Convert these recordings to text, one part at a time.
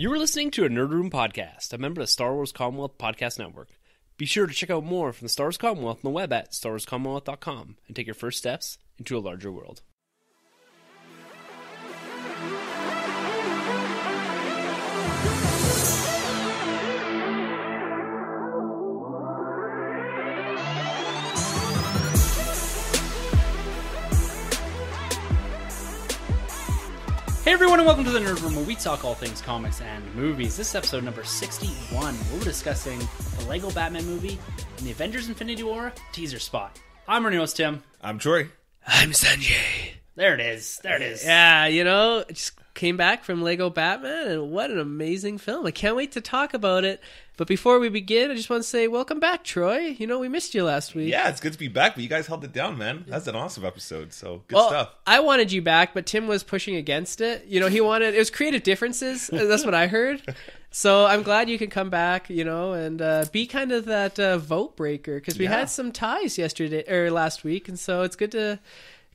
You are listening to a Nerd Room podcast, a member of the Star Wars Commonwealth Podcast Network. Be sure to check out more from the Star Wars Commonwealth on the web at starwarscommonwealth.com and take your first steps into a larger world. Hey everyone, and welcome to the Nerd Room, where we talk all things comics and movies. This is episode number 61, where we're discussing the Lego Batman movie and the Avengers Infinity War teaser spot. I'm your host, Tim. I'm Troy. I'm Sunjay. There it is. There it is. Yeah, you know, just came back from Lego Batman, and what an amazing film! I can't wait to talk about it. But before we begin, I just want to say welcome back, Troy. You know, we missed you last week. Yeah, it's good to be back, but you guys held it down, man. That's an awesome episode. So good Well, stuff. I wanted you back, but Tim was pushing against it. You know, he wanted it was creative differences. That's what I heard. So I'm glad you can come back, you know, and uh, be kind of that uh, vote breaker because we Yeah. had some ties yesterday or last week, and so it's good to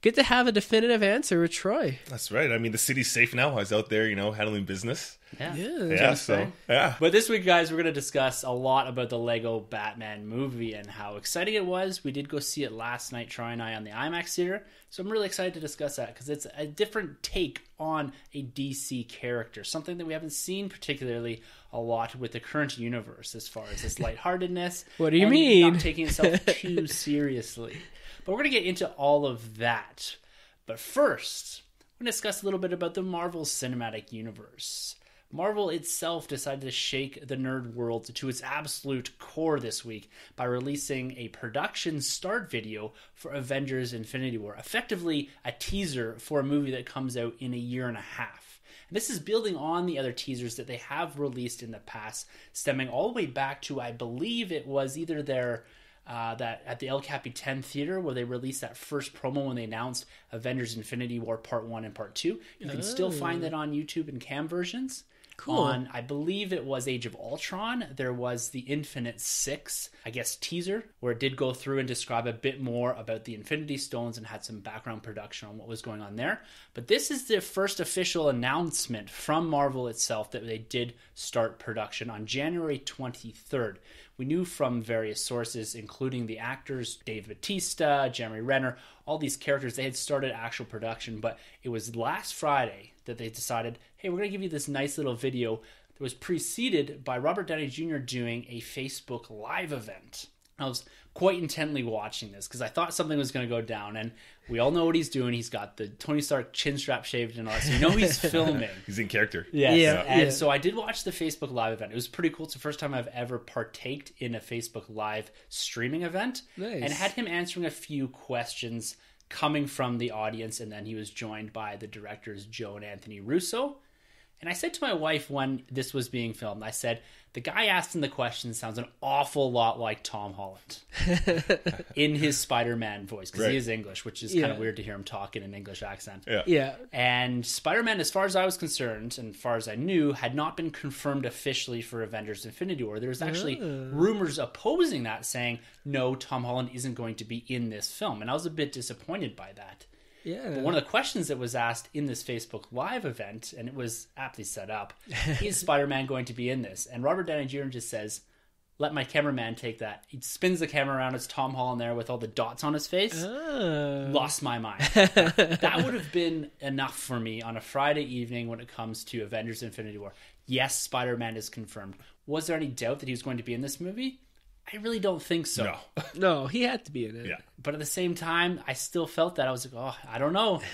good to have a definitive answer with Troy. That's right. I mean, the city's safe now. I was out there, you know, handling business. Yeah. Yeah. Yeah, so yeah. But this week, guys, we're going to discuss a lot about the Lego Batman movie and how exciting it was. We did go see it last night, Troy and I, on the IMAX theater. So I'm really excited to discuss that because it's a different take on a DC character, something that we haven't seen particularly a lot with the current universe as far as its lightheartedness. What do you and mean? Not taking itself too seriously. But we're going to get into all of that. But first, we're going to discuss a little bit about the Marvel Cinematic Universe. Marvel itself decided to shake the nerd world to its absolute core this week by releasing a production start video for Avengers Infinity War, effectively a teaser for a movie that comes out in a year and a half. And this is building on the other teasers that they have released in the past, stemming all the way back to, I believe it was either their uh, that at the El Capitan Theater where they released that first promo when they announced Avengers Infinity War Part 1 and Part 2. You can still find that on YouTube in cam versions. Cool. On, I believe it was Age of Ultron, there was the Infinite Six, I guess, teaser, where it did go through and describe a bit more about the Infinity Stones and had some background production on what was going on there. But this is the first official announcement from Marvel itself that they did start production on January 23rd. We knew from various sources, including the actors Dave Bautista, Jeremy Renner, all these characters, they had started actual production, but it was last Friday that they decided, hey, we're going to give you this nice little video that was preceded by Robert Downey Jr. doing a Facebook Live event. I was quite intently watching this because I thought something was going to go down, and we all know what he's doing. He's got the Tony Stark chin strap shaved and all that, so you know he's filming. He's in character. Yes. Yeah, and yeah. so I did watch the Facebook Live event. It was pretty cool. It's the first time I've ever partaked in a Facebook Live streaming event. Nice. And had him answering a few questions coming from the audience. And then he was joined by the directors, Joe and Anthony Russo. And I said to my wife when this was being filmed, I said, the guy asking the questions sounds an awful lot like Tom Holland in his Spider Man voice because Right. he is English, which is kind of weird to hear him talk in an English accent. Yeah. Yeah. And Spider Man, as far as I was concerned, and as far as I knew, had not been confirmed officially for Avengers Infinity War. There was actually ah. rumors opposing that, saying, no, Tom Holland isn't going to be in this film. And I was a bit disappointed by that. Yeah. But one of the questions that was asked in this Facebook Live event, and it was aptly set up, is Spider Man going to be in this? And Robert Downey Jr. just says, let my cameraman take that. He spins the camera around. It's Tom Holland there with all the dots on his face Ah. lost my mind. that would have been enough for me on a Friday evening when it comes to Avengers Infinity War. Yes, Spider Man is confirmed. Was there any doubt that he was going to be in this movie? I really don't think so. No. no, he had to be in it. Yeah. But at the same time, I still felt that. I was like, oh, I don't know.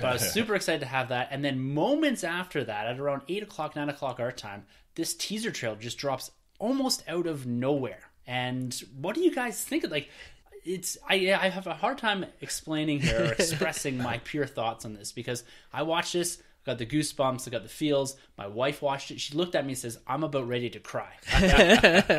but I was super excited to have that. And then moments after that, at around 8 o'clock, 9 o'clock our time, this teaser trail just drops almost out of nowhere. And what do you guys think of like it's I I have a hard time explaining here or expressing my pure thoughts on this because I watched this, got the goosebumps, I got the feels. My wife watched it. She looked at me and says, "I'm about ready to cry."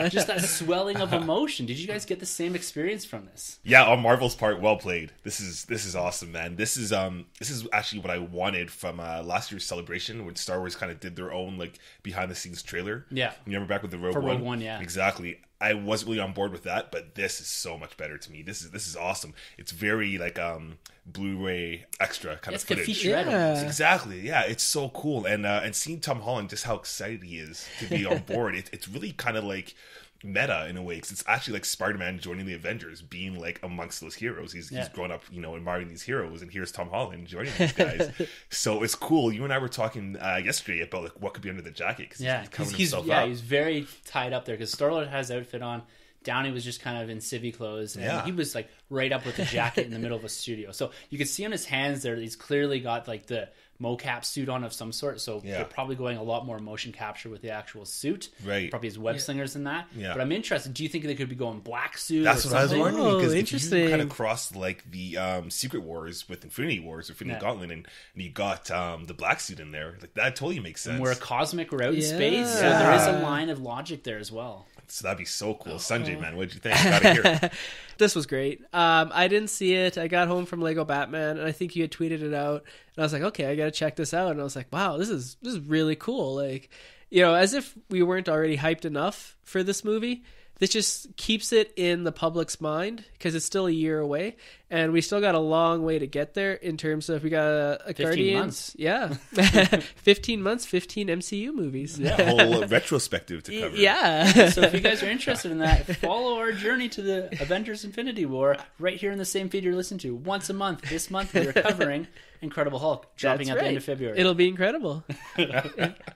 Just that swelling of emotion. Did you guys get the same experience from this? Yeah, on Marvel's part, well played. This is this is awesome, man. This is um this is actually what I wanted from uh, last year's celebration when Star Wars kind of did their own like behind the scenes trailer. Yeah. you remember back with the Rogue For One. Rogue One, yeah. exactly. I wasn't really on board with that, but this is so much better to me. This is this is awesome. It's very like um Blu-ray extra kind It's of good footage. Yeah. almost. Exactly. Yeah, it's so cool, and uh, and seeing Tom Holland, just how excited he is to be on board. It, it's really kind of like meta in a way because it's actually like Spider-Man joining the Avengers, being like amongst those heroes. He's Yeah. he's grown up, you know, admiring these heroes, and here's Tom Holland joining these guys. so it's cool. You and I were talking uh, yesterday about like what could be under the jacket because Yeah, he's covering he's himself yeah up. he's very tied up there because Star Lord has outfit on. Downey was just kind of in civvy clothes, and Yeah. he was like right up with the jacket in the middle of a studio. So you could see on his hands there, he's clearly got like the mocap suit on of some sort. So Yeah. they're probably going a lot more motion capture with the actual suit. Right. Probably his web slingers in that. Yeah. But I'm interested. Do you think they could be going black suit? That's or what I was something? wondering Oh, because if you interesting. kind of cross like the um, Secret Wars with Infinity Wars or Infinity Yeah. Gauntlet, and, and you got um, the black suit in there, like that totally makes sense. We're a cosmic, we're out in Yeah. space, so there is a line of logic there as well. So that'd be so cool. Oh. Sunjay, man, what'd you think? Gotta hear. This was great. Um, I didn't see it. I got home from Lego Batman, and I think you had tweeted it out, and I was like, okay, I gotta check this out. And I was like, wow, this is this is really cool. Like, you know, as if we weren't already hyped enough for this movie. This just keeps it in the public's mind because it's still a year away, and we still got a long way to get there in terms of we got a, a 15 Guardians, months. yeah, fifteen months, fifteen MCU movies, a whole retrospective to cover. yeah. So if you guys are interested in that, follow our journey to the Avengers Infinity War right here in the same feed you're listening to. Once a month. This month we are covering Incredible Hulk, dropping That's at the end of February. It'll be incredible.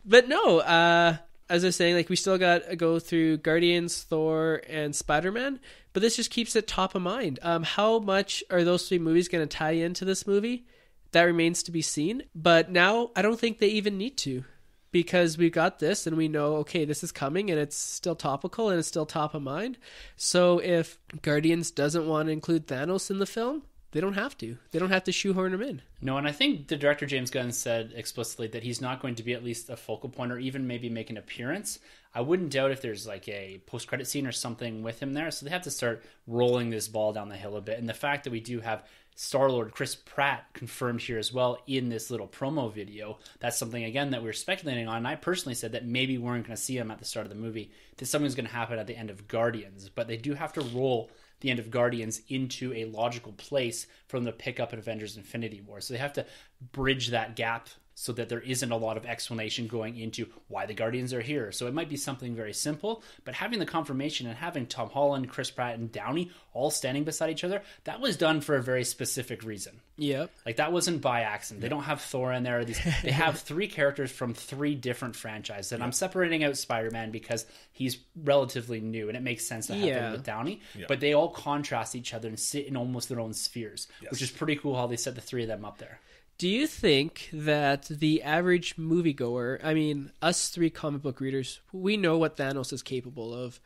but no, uh, as I was saying, like we still got to go through Guardians, Thor, and Spider Man. But this just keeps it top of mind. Um, how much are those three movies going to tie into this movie? That remains to be seen. But now I don't think they even need to. Because we've got this and we know, okay, this is coming and it's still topical and it's still top of mind. So if Guardians doesn't want to include Thanos in the film, they don't have to. They don't have to shoehorn him in. No, and I think the director James Gunn said explicitly that he's not going to be at least a focal point or even maybe make an appearance. I wouldn't doubt if there's like a post credit scene or something with him there. So they have to start rolling this ball down the hill a bit. And the fact that we do have Star Lord Chris Pratt confirmed here as well in this little promo video, that's something again that we are speculating on. And I personally said that maybe we weren't going to see him at the start of the movie, that something's going to happen at the end of Guardians. But they do have to roll the end of Guardians into a logical place from the pickup at Avengers Infinity War. So they have to bridge that gap so that there isn't a lot of explanation going into why the Guardians are here. So it might be something very simple, but having the confirmation and having Tom Holland, Chris Pratt, and Downey all standing beside each other, that was done for a very specific reason. Yep. Like that wasn't by accident. They don't have Thor in there. These they have three characters from three different franchises. And I'm separating out Spider-Man because he's relatively new and it makes sense to have Yeah. him with Downey. But they all contrast each other and sit in almost their own spheres, which is pretty cool how they set the three of them up there. Do you think that the average moviegoer, I mean, us three comic book readers, we know what Thanos is capable of.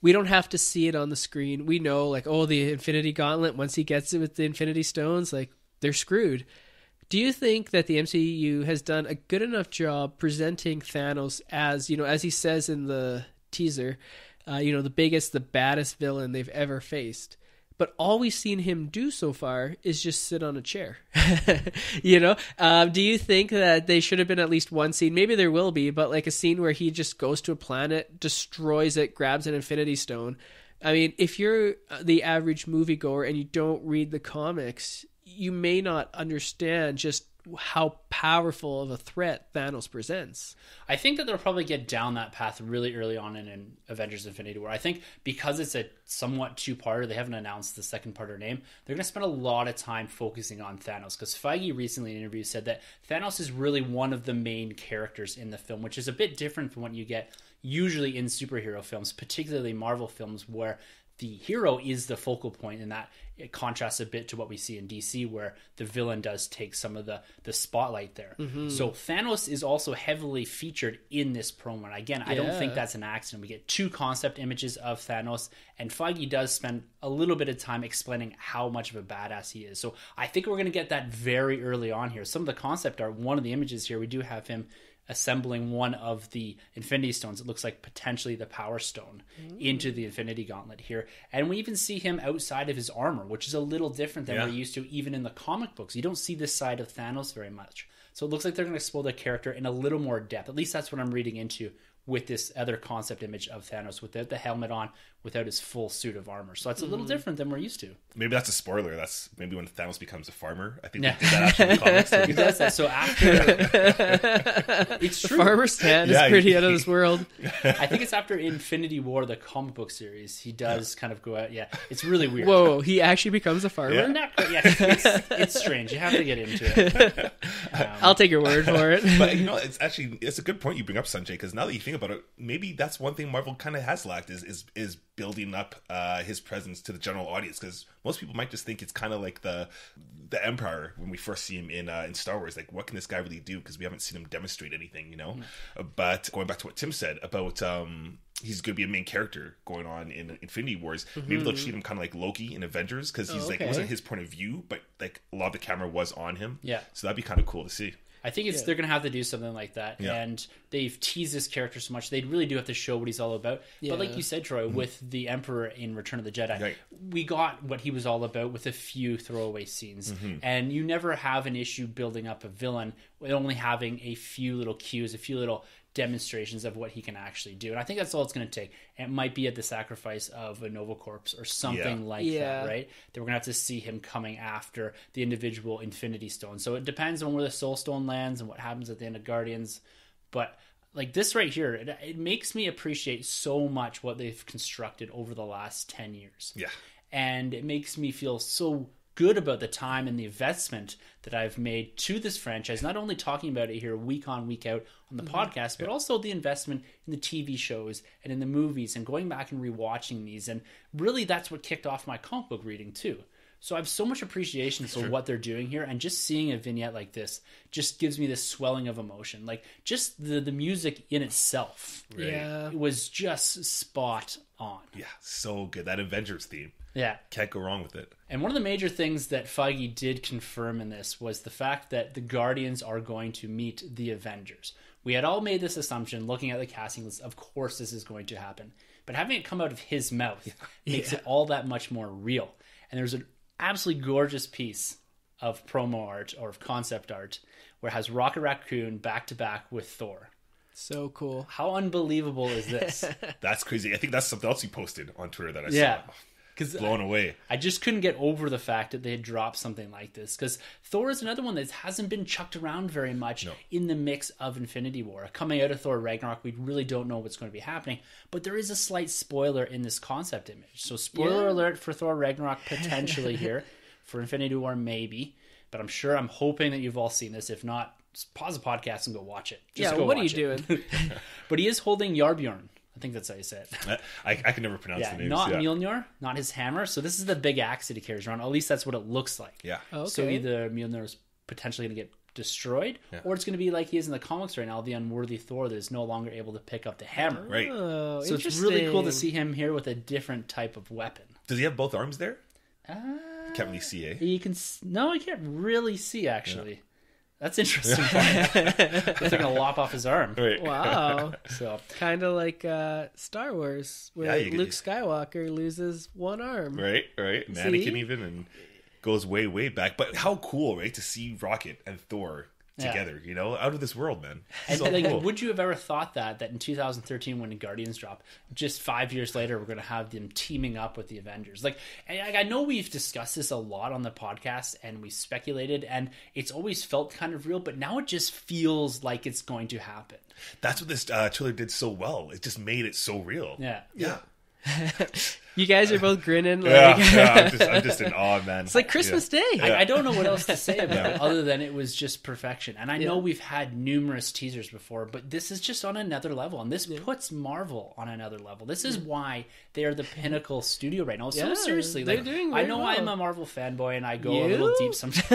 We don't have to see it on the screen. We know, like, oh, the Infinity Gauntlet, once he gets it with the Infinity Stones, like, they're screwed. Do you think that the MCU has done a good enough job presenting Thanos as, you know, as he says in the teaser, uh, you know, the biggest, the baddest villain they've ever faced? But all we've seen him do so far is just sit on a chair. you know, um, do you think that they should have been at least one scene? Maybe there will be, but like a scene where he just goes to a planet, destroys it, grabs an Infinity Stone. I mean, if you're the average moviegoer and you don't read the comics, you may not understand just how powerful of a threat Thanos presents. I think that they'll probably get down that path really early on in, in Avengers Infinity War. I think because it's a somewhat two parter, they haven't announced the second part or name, they're going to spend a lot of time focusing on Thanos. Because Feige recently in an interview said that Thanos is really one of the main characters in the film, which is a bit different from what you get usually in superhero films, particularly Marvel films, where the hero is the focal point and that it contrasts a bit to what we see in DC where the villain does take some of the the spotlight there. Mm-hmm. So Thanos is also heavily featured in this promo. And again, I don't think that's an accident. We get two concept images of Thanos and Feige does spend a little bit of time explaining how much of a badass he is. So I think we're going to get that very early on here. Some of the concept art, one of the images here, we do have him assembling one of the Infinity Stones. It looks like potentially the Power Stone mm. into the Infinity Gauntlet here. And we even see him outside of his armor, which is a little different than Yeah. we're used to even in the comic books. You don't see this side of Thanos very much. So it looks like they're going to explore the character in a little more depth. At least that's what I'm reading into with this other concept image of Thanos without the helmet on, without his full suit of armor. So that's a little hmm. different than we're used to. Maybe that's a spoiler. That's maybe when Thanos becomes a farmer. I think Yeah. they did that after the comics. He does that. So after it's true. Farmer Stan Yeah, is pretty he- out of this world. I think it's after Infinity War, the comic book series. He does kind of go out. Yeah, it's really weird. Whoa, he actually becomes a farmer. Yeah. Not yeah, it's, it's strange. You have to get into it. I'll take your word for it. but you know, it's actually it's a good point you bring up, Sunjay, because now that you think about it, maybe that's one thing Marvel kind of has lacked is is is building up uh, his presence to the general audience. Because most people might just think it's kind of like the the Emperor when we first see him in uh, in Star Wars. Like, what can this guy really do? Because we haven't seen him demonstrate anything, you know. Uh, But going back to what Tim said about um, he's going to be a main character going on in Infinity Wars. Maybe they'll treat him kind of like Loki in Avengers because he's Oh, like it wasn't his point of view, but like a lot of the camera was on him. Yeah. So that'd be kind of cool to see. I think it's they're gonna have to do something like that, Yeah. and they've teased this character so much they really do have to show what he's all about. But like you said, Troy, with the Emperor in Return of the Jedi, Mm-hmm. Right. we got what he was all about with a few throwaway scenes, Mm-hmm. and you never have an issue building up a villain with only having a few little cues, a few little demonstrations of what he can actually do. And I think that's all it's going to take. And it might be at the sacrifice of a Nova Corps or something Yeah. like Yeah. that, right? That we're going to have to see him coming after the individual Infinity Stone. So it depends on where the Soul Stone lands and what happens at the end of Guardians. But like this right here, it, it makes me appreciate so much what they've constructed over the last 10 years Yeah. and it makes me feel so good about the time and the investment that I've made to this franchise. Not only talking about it here week on week out on the mm-hmm. podcast, but also the investment in the TV shows and in the movies and going back and rewatching these. And really, that's what kicked off my comic book reading too. So I have so much appreciation for what they're doing here, and just seeing a vignette like this just gives me this swelling of emotion. Like just the the music in itself Right. Yeah. was just spot on. Yeah, so good. That Avengers theme. Yeah, Can't go wrong with it. and one of the major things that Feige did confirm in this was the fact that the Guardians are going to meet the Avengers. We had all made this assumption looking at the casting list. Of course, this is going to happen. But having it come out of his mouth makes it all that much more real. And there's an absolutely gorgeous piece of promo art or of concept art where it has Rocket Raccoon back to back with Thor. So cool. How unbelievable is this? That's crazy. I think that's something else you posted on Twitter that I yeah. saw. Because Blown away. I just couldn't get over the fact that they had dropped something like this because Thor is another one that hasn't been chucked around very much in the mix of Infinity War. Coming out of Thor Ragnarok, we really don't know what's going to be happening, but there is a slight spoiler in this concept image. So, spoiler Yeah. alert for Thor Ragnarok potentially here, for Infinity War maybe, but I'm sure I'm hoping that you've all seen this. If not, pause the podcast and go watch it. Just yeah, go what are you it. doing? But he is holding Jarnbjorn. I think that's how you say it. I, I can never pronounce Yeah, the names. not yeah. Mjolnir, not his hammer. So this is the big axe that he carries around. At least that's what it looks like. Yeah. Okay. So either Mjolnir is potentially going to get destroyed, or it's going to be like he is in the comics right now, the unworthy Thor that is no longer able to pick up the hammer. Right. Oh, So it's really cool to see him here with a different type of weapon. Does he have both arms there? Uh, Can't really see, eh? you can s- no, I can't really see actually. That's interesting. They're going to lop off his arm. Right. Wow. So kind of like uh, Star Wars, where Yeah, you could- Luke Skywalker loses one arm. Right, right. See? Mannequin even and goes way, way back. But how cool, right, to see Rocket and Thor Yeah. together, you know, out of this world, man. And so like, cool. would you have ever thought that that in 2013, when the Guardians dropped, just five years later, we're going to have them teaming up with the Avengers? Like, and I I know we've discussed this a lot on the podcast, and we speculated, and it's always felt kind of real, but now it just feels like it's going to happen. That's what this uh, trailer did so well. It just made it so real. Yeah, Yeah. You guys are both grinning. Like, Yeah, yeah, I'm, just, I'm just in awe, man. it's like Christmas Day. I, I don't know what else to say about it other than it was just perfection. And I know we've had numerous teasers before, but this is just on another level. And this puts Marvel on another level. This is why they are the pinnacle studio right now. So Yeah, seriously, they're like doing I know well. I'm a Marvel fanboy and I go a little deep sometimes.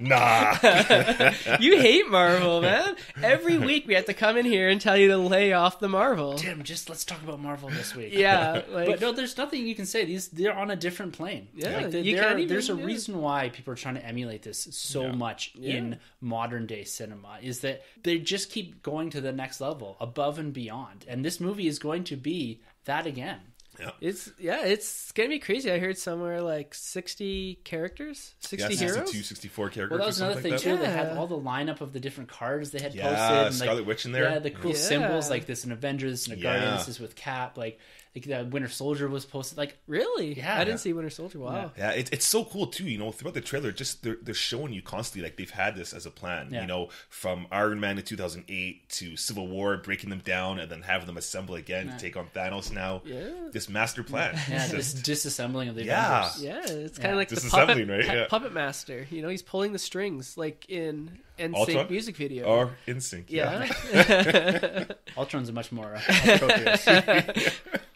Nah. You hate Marvel, man. Every week we have to come in here and tell you to lay off the Marvel. Tim, just let's talk about Marvel this week. Yeah, like but no, there's nothing you can say. These they're on a different plane. Yeah, Like, they- you can't even- there's a yeah. reason why people are trying to emulate this so much in modern day cinema. Is that they just keep going to the next level, above and beyond, and this movie is going to be that again. Yeah. It's yeah, it's gonna be crazy. I heard somewhere like sixty characters, Yeah, sixty heroes. 64 characters Well, that or was another thing like that. too. They had all the lineup of the different cards they had Yeah, posted. and, like, Scarlet Witch in there. Yeah, the cool Yeah. symbols like this in Avengers, this in a Guardian, Yeah. this is with Cap. Like, like the Winter Soldier was posted. Like, Really? Yeah. I didn't see Winter Soldier. Wow. Yeah, it's it's so cool too. You know, throughout the trailer, just they're they're showing you constantly like they've had this as a plan. Yeah. You know, from Iron Man in two thousand eight to Civil War, breaking them down and then having them assemble again to take on Thanos. Now, Yeah. this master plan. yeah, this disassembling of the Yeah. Avengers. Yeah, it's kind of like the Disassembling, puppet, right? Yeah. puppet master. You know, he's pulling the strings like in NSYNC music video. or in sync. yeah. Ultron's a much more uh, appropriate.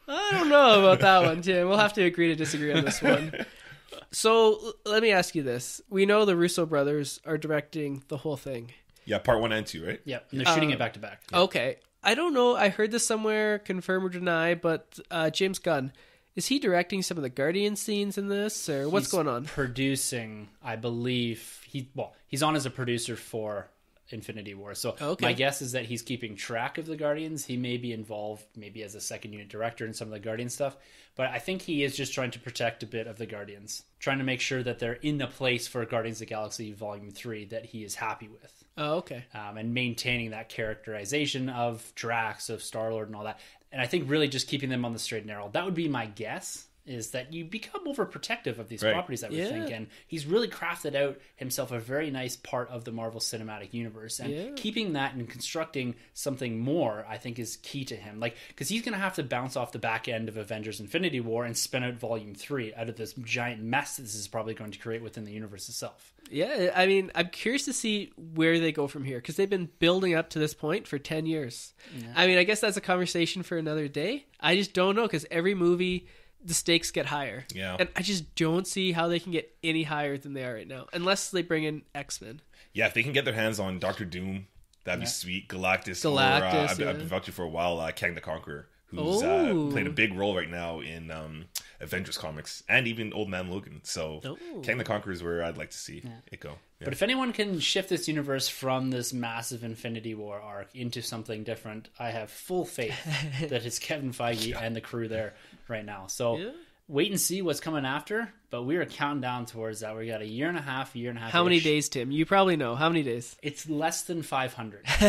I don't know about that one, Tim. We'll have to agree to disagree on this one. So let me ask you this: We know the Russo brothers are directing the whole thing. yeah. Part one and two, right? yeah, and they're shooting it back to back. Okay, I don't know. I heard this somewhere, confirm or deny, but uh, James Gunn is he directing some of the Guardian scenes in this, or what's He's going on? Producing, I believe he well, he's on as a producer for Infinity War. So Okay. my guess is that he's keeping track of the Guardians. He may be involved, maybe as a second unit director in some of the Guardian stuff. But I think he is just trying to protect a bit of the Guardians, trying to make sure that they're in the place for Guardians of the Galaxy Volume Three that he is happy with. Oh, okay. um, and maintaining that characterization of Drax, of Star Lord, and all that. And I think really just keeping them on the straight and narrow. That would be my guess. Is that you become overprotective of these Right. properties? I would Yeah. think, and he's really crafted out himself a very nice part of the Marvel Cinematic Universe, and Yeah. keeping that and constructing something more, I think, is key to him. Like, because he's going to have to bounce off the back end of Avengers: Infinity War and spin out Volume Three out of this giant mess that this is probably going to create within the universe itself. Yeah, I mean, I'm curious to see where they go from here because they've been building up to this point for 10 years. I mean, I guess that's a conversation for another day. I just don't know because every movie, the stakes get higher. Yeah. And I just don't see how they can get any higher than they are right now, unless they bring in X Men. Yeah, if they can get their hands on Doctor Doom, that'd be sweet. Galactus, or uh, Galactus, I've, been- I've been vouching for a while. Uh, Kang the Conqueror, who's uh, playing a big role right now in um, Avengers comics and even Old Man Logan. So Ooh. Kang the Conqueror is where I'd like to see it go. Yeah. But if anyone can shift this universe from this massive Infinity War arc into something different, I have full faith that it's Kevin Feige and the crew there right now. So Yeah. Wait and see what's coming after. But we are counting down towards that. We got a year and a half, year and a half. How many days, Tim? You probably know. How many days? It's less than 500.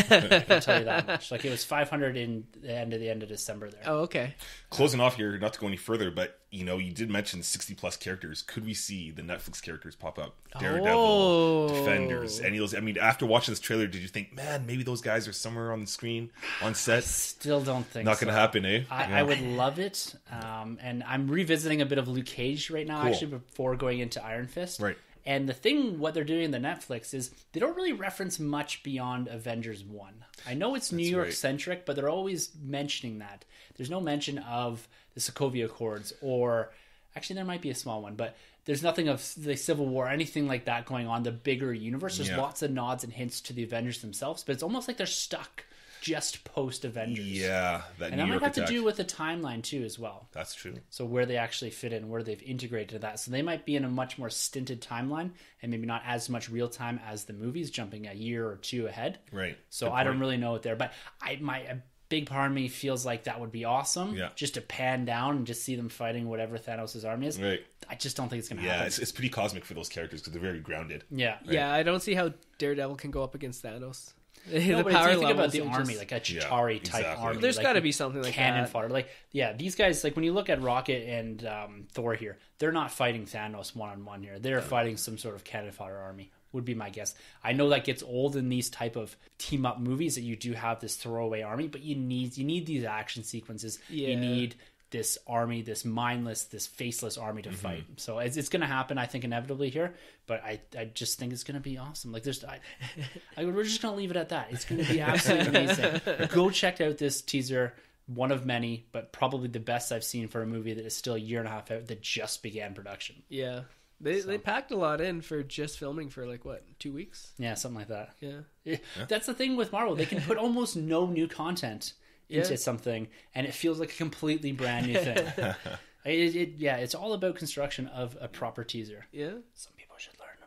I'll tell you that much. Like it was 500 in the end of the end of December there. Oh, okay. Closing off here, not to go any further, but you know, you did mention sixty plus characters. Could we see the Netflix characters pop up? Daredevil, Oh. Defenders, any of those. I mean, after watching this trailer, did you think, man, maybe those guys are somewhere on the screen, on set? Still don't think Not going to happen, eh? I, Yeah. I would love it. Um, and I'm revisiting a bit of Luke Cage right now, Cool. actually, before going into Iron Fist. Right. And the thing, what they're doing in the Netflix is they don't really reference much beyond Avengers 1. I know it's New That's York right. centric, but they're always mentioning that. There's no mention of the Sokovia Accords or actually, there might be a small one, but there's nothing of the Civil War, anything like that going on, the bigger universe. There's Yeah. lots of nods and hints to the Avengers themselves, but it's almost like they're stuck just post Avengers. Yeah, that And New that might York have to do with the timeline too, as well. That's true. So where they actually fit in, where they've integrated that. So they might be in a much more stinted timeline, and maybe not as much real time as the movies, jumping a year or two ahead. Right. So Good I don't really know what there, but I my a big part of me feels like that would be awesome. Yeah. Just to pan down and just see them fighting whatever Thanos' army is. Right. I just don't think it's gonna Yeah, happen. it's, it's pretty cosmic for those characters because they're very grounded. yeah. Yeah, I don't see how Daredevil can go up against Thanos. No, the but if power you think about the army, just- like a Yeah, Chitauri type exactly. army. There's like gotta be something like cannon that. fodder. Like, yeah, these guys, like when you look at Rocket and um, Thor here, they're not fighting Thanos one on one here. They're fighting some sort of cannon fodder army. Would be my guess. I know that gets old in these type of team up movies that you do have this throwaway army, but you need you need these action sequences. Yeah. You need this army, this mindless, this faceless army Mm-hmm. to fight. So it's, it's going to happen, I think, inevitably here. But I, I just think it's going to be awesome. Like there's, I, I we're just going to leave it at that. It's going to be absolutely amazing. Go check out this teaser. One of many, but probably the best I've seen for a movie that is still a year and a half out that just began production. Yeah. They they packed a lot in for just filming for like what two weeks? Yeah, something like that. Yeah. Yeah. That's the thing with Marvel; they can put almost no new content into Yeah. something, and it feels like a completely brand new thing. it, it, yeah, it's all about construction of a proper teaser. Yeah. Some people should learn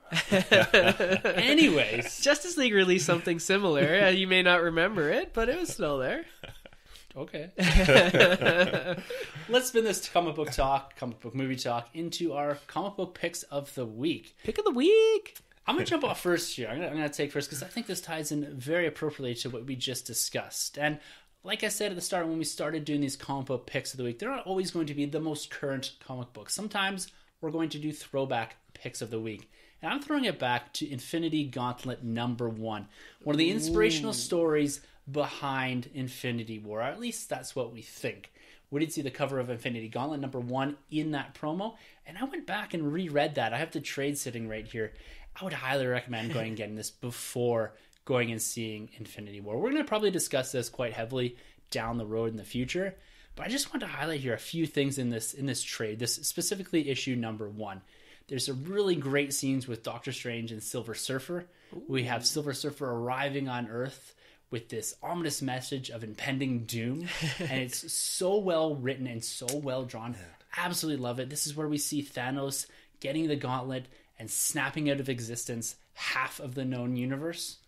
about. It. Anyways, Justice League released something similar. You may not remember it, but it was still there. Okay. Let's spin this comic book talk, comic book movie talk, into our comic book picks of the week. Pick of the week. I'm gonna jump off first here. I'm gonna, I'm gonna take first because I think this ties in very appropriately to what we just discussed. And like I said at the start, when we started doing these comic book picks of the week, they're not always going to be the most current comic books. Sometimes we're going to do throwback picks of the week. And I'm throwing it back to Infinity Gauntlet number one, one of the inspirational stories behind Infinity War. Or at least that's what we think. We did see the cover of Infinity Gauntlet number one in that promo, and I went back and reread that. I have the trade sitting right here. I would highly recommend going and getting this before going and seeing Infinity War. We're going to probably discuss this quite heavily down the road in the future, but I just want to highlight here a few things in this in this trade. This specifically issue number one. There's some really great scenes with Doctor Strange and Silver Surfer. We have Silver Surfer arriving on Earth with this ominous message of impending doom, and it's so well written and so well drawn. Absolutely love it. This is where we see Thanos getting the gauntlet and snapping out of existence half of the known universe.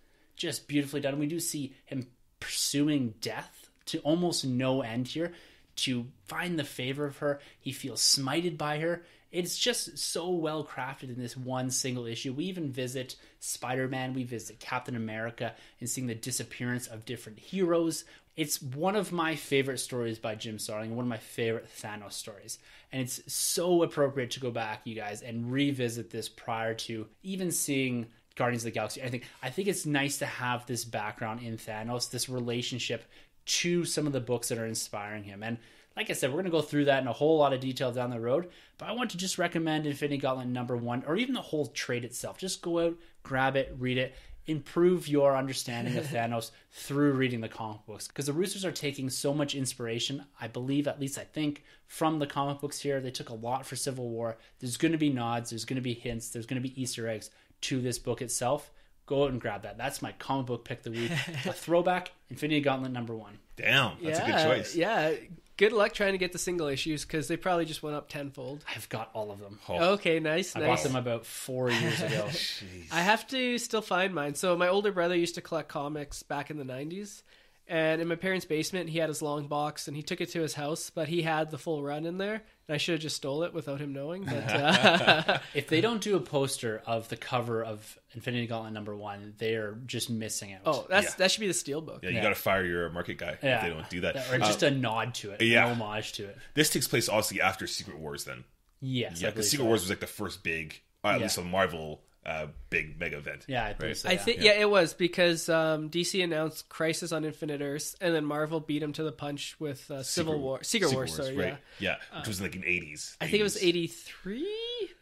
Just beautifully done. We do see him pursuing death to almost no end here to find the favor of her. He feels smited by her. It's just so well crafted in this one single issue. We even visit Spider Man, we visit Captain America, and seeing the disappearance of different heroes. It's one of my favorite stories by Jim Starlin, one of my favorite Thanos stories. And it's so appropriate to go back, you guys, and revisit this prior to even seeing Guardians of the Galaxy. I think I think it's nice to have this background in Thanos, this relationship to some of the books that are inspiring him. And like I said, we're going to go through that in a whole lot of detail down the road. But I want to just recommend Infinity Gauntlet number one, or even the whole trade itself. Just go out, grab it, read it, improve your understanding of Thanos through reading the comic books. Because the Russos are taking so much inspiration, I believe, at least I think, from the comic books here. They took a lot for Civil War. There's going to be nods, there's going to be hints, there's going to be Easter eggs to this book itself. Go out and grab that. That's my comic book pick of the week. a throwback, Infinity Gauntlet number one. Damn, that's yeah, a good choice. Yeah. Good luck trying to get the single issues because they probably just went up tenfold. I've got all of them. Oh, Okay, nice, I nice. bought them about four years ago. I have to still find mine. So my older brother used to collect comics back in the '90s, and in my parents' basement, he had his long box, and he took it to his house, but he had the full run in there, and I should have just stole it without him knowing. But uh, if they don't do a poster of the cover of Infinity Gauntlet number one, they're just missing out. oh, that's Yeah. that should be the steel book. yeah, you Yeah. got to fire your market guy yeah. if they don't do that. Or Uh, just a nod to it, yeah. an homage to it. this takes place obviously after Secret Wars, then. Yes, Yeah, I because Secret so. Wars was like the first big, uh, at Yeah. least a Marvel uh, big mega event. Yeah, I believe Right. so. I think yeah. it was because um, DC announced Crisis on Infinite Earths, and then Marvel beat him to the punch with uh, Civil War, Secret, War. Sorry, yeah. Yeah, which was like in eighties. I think it was eighty three,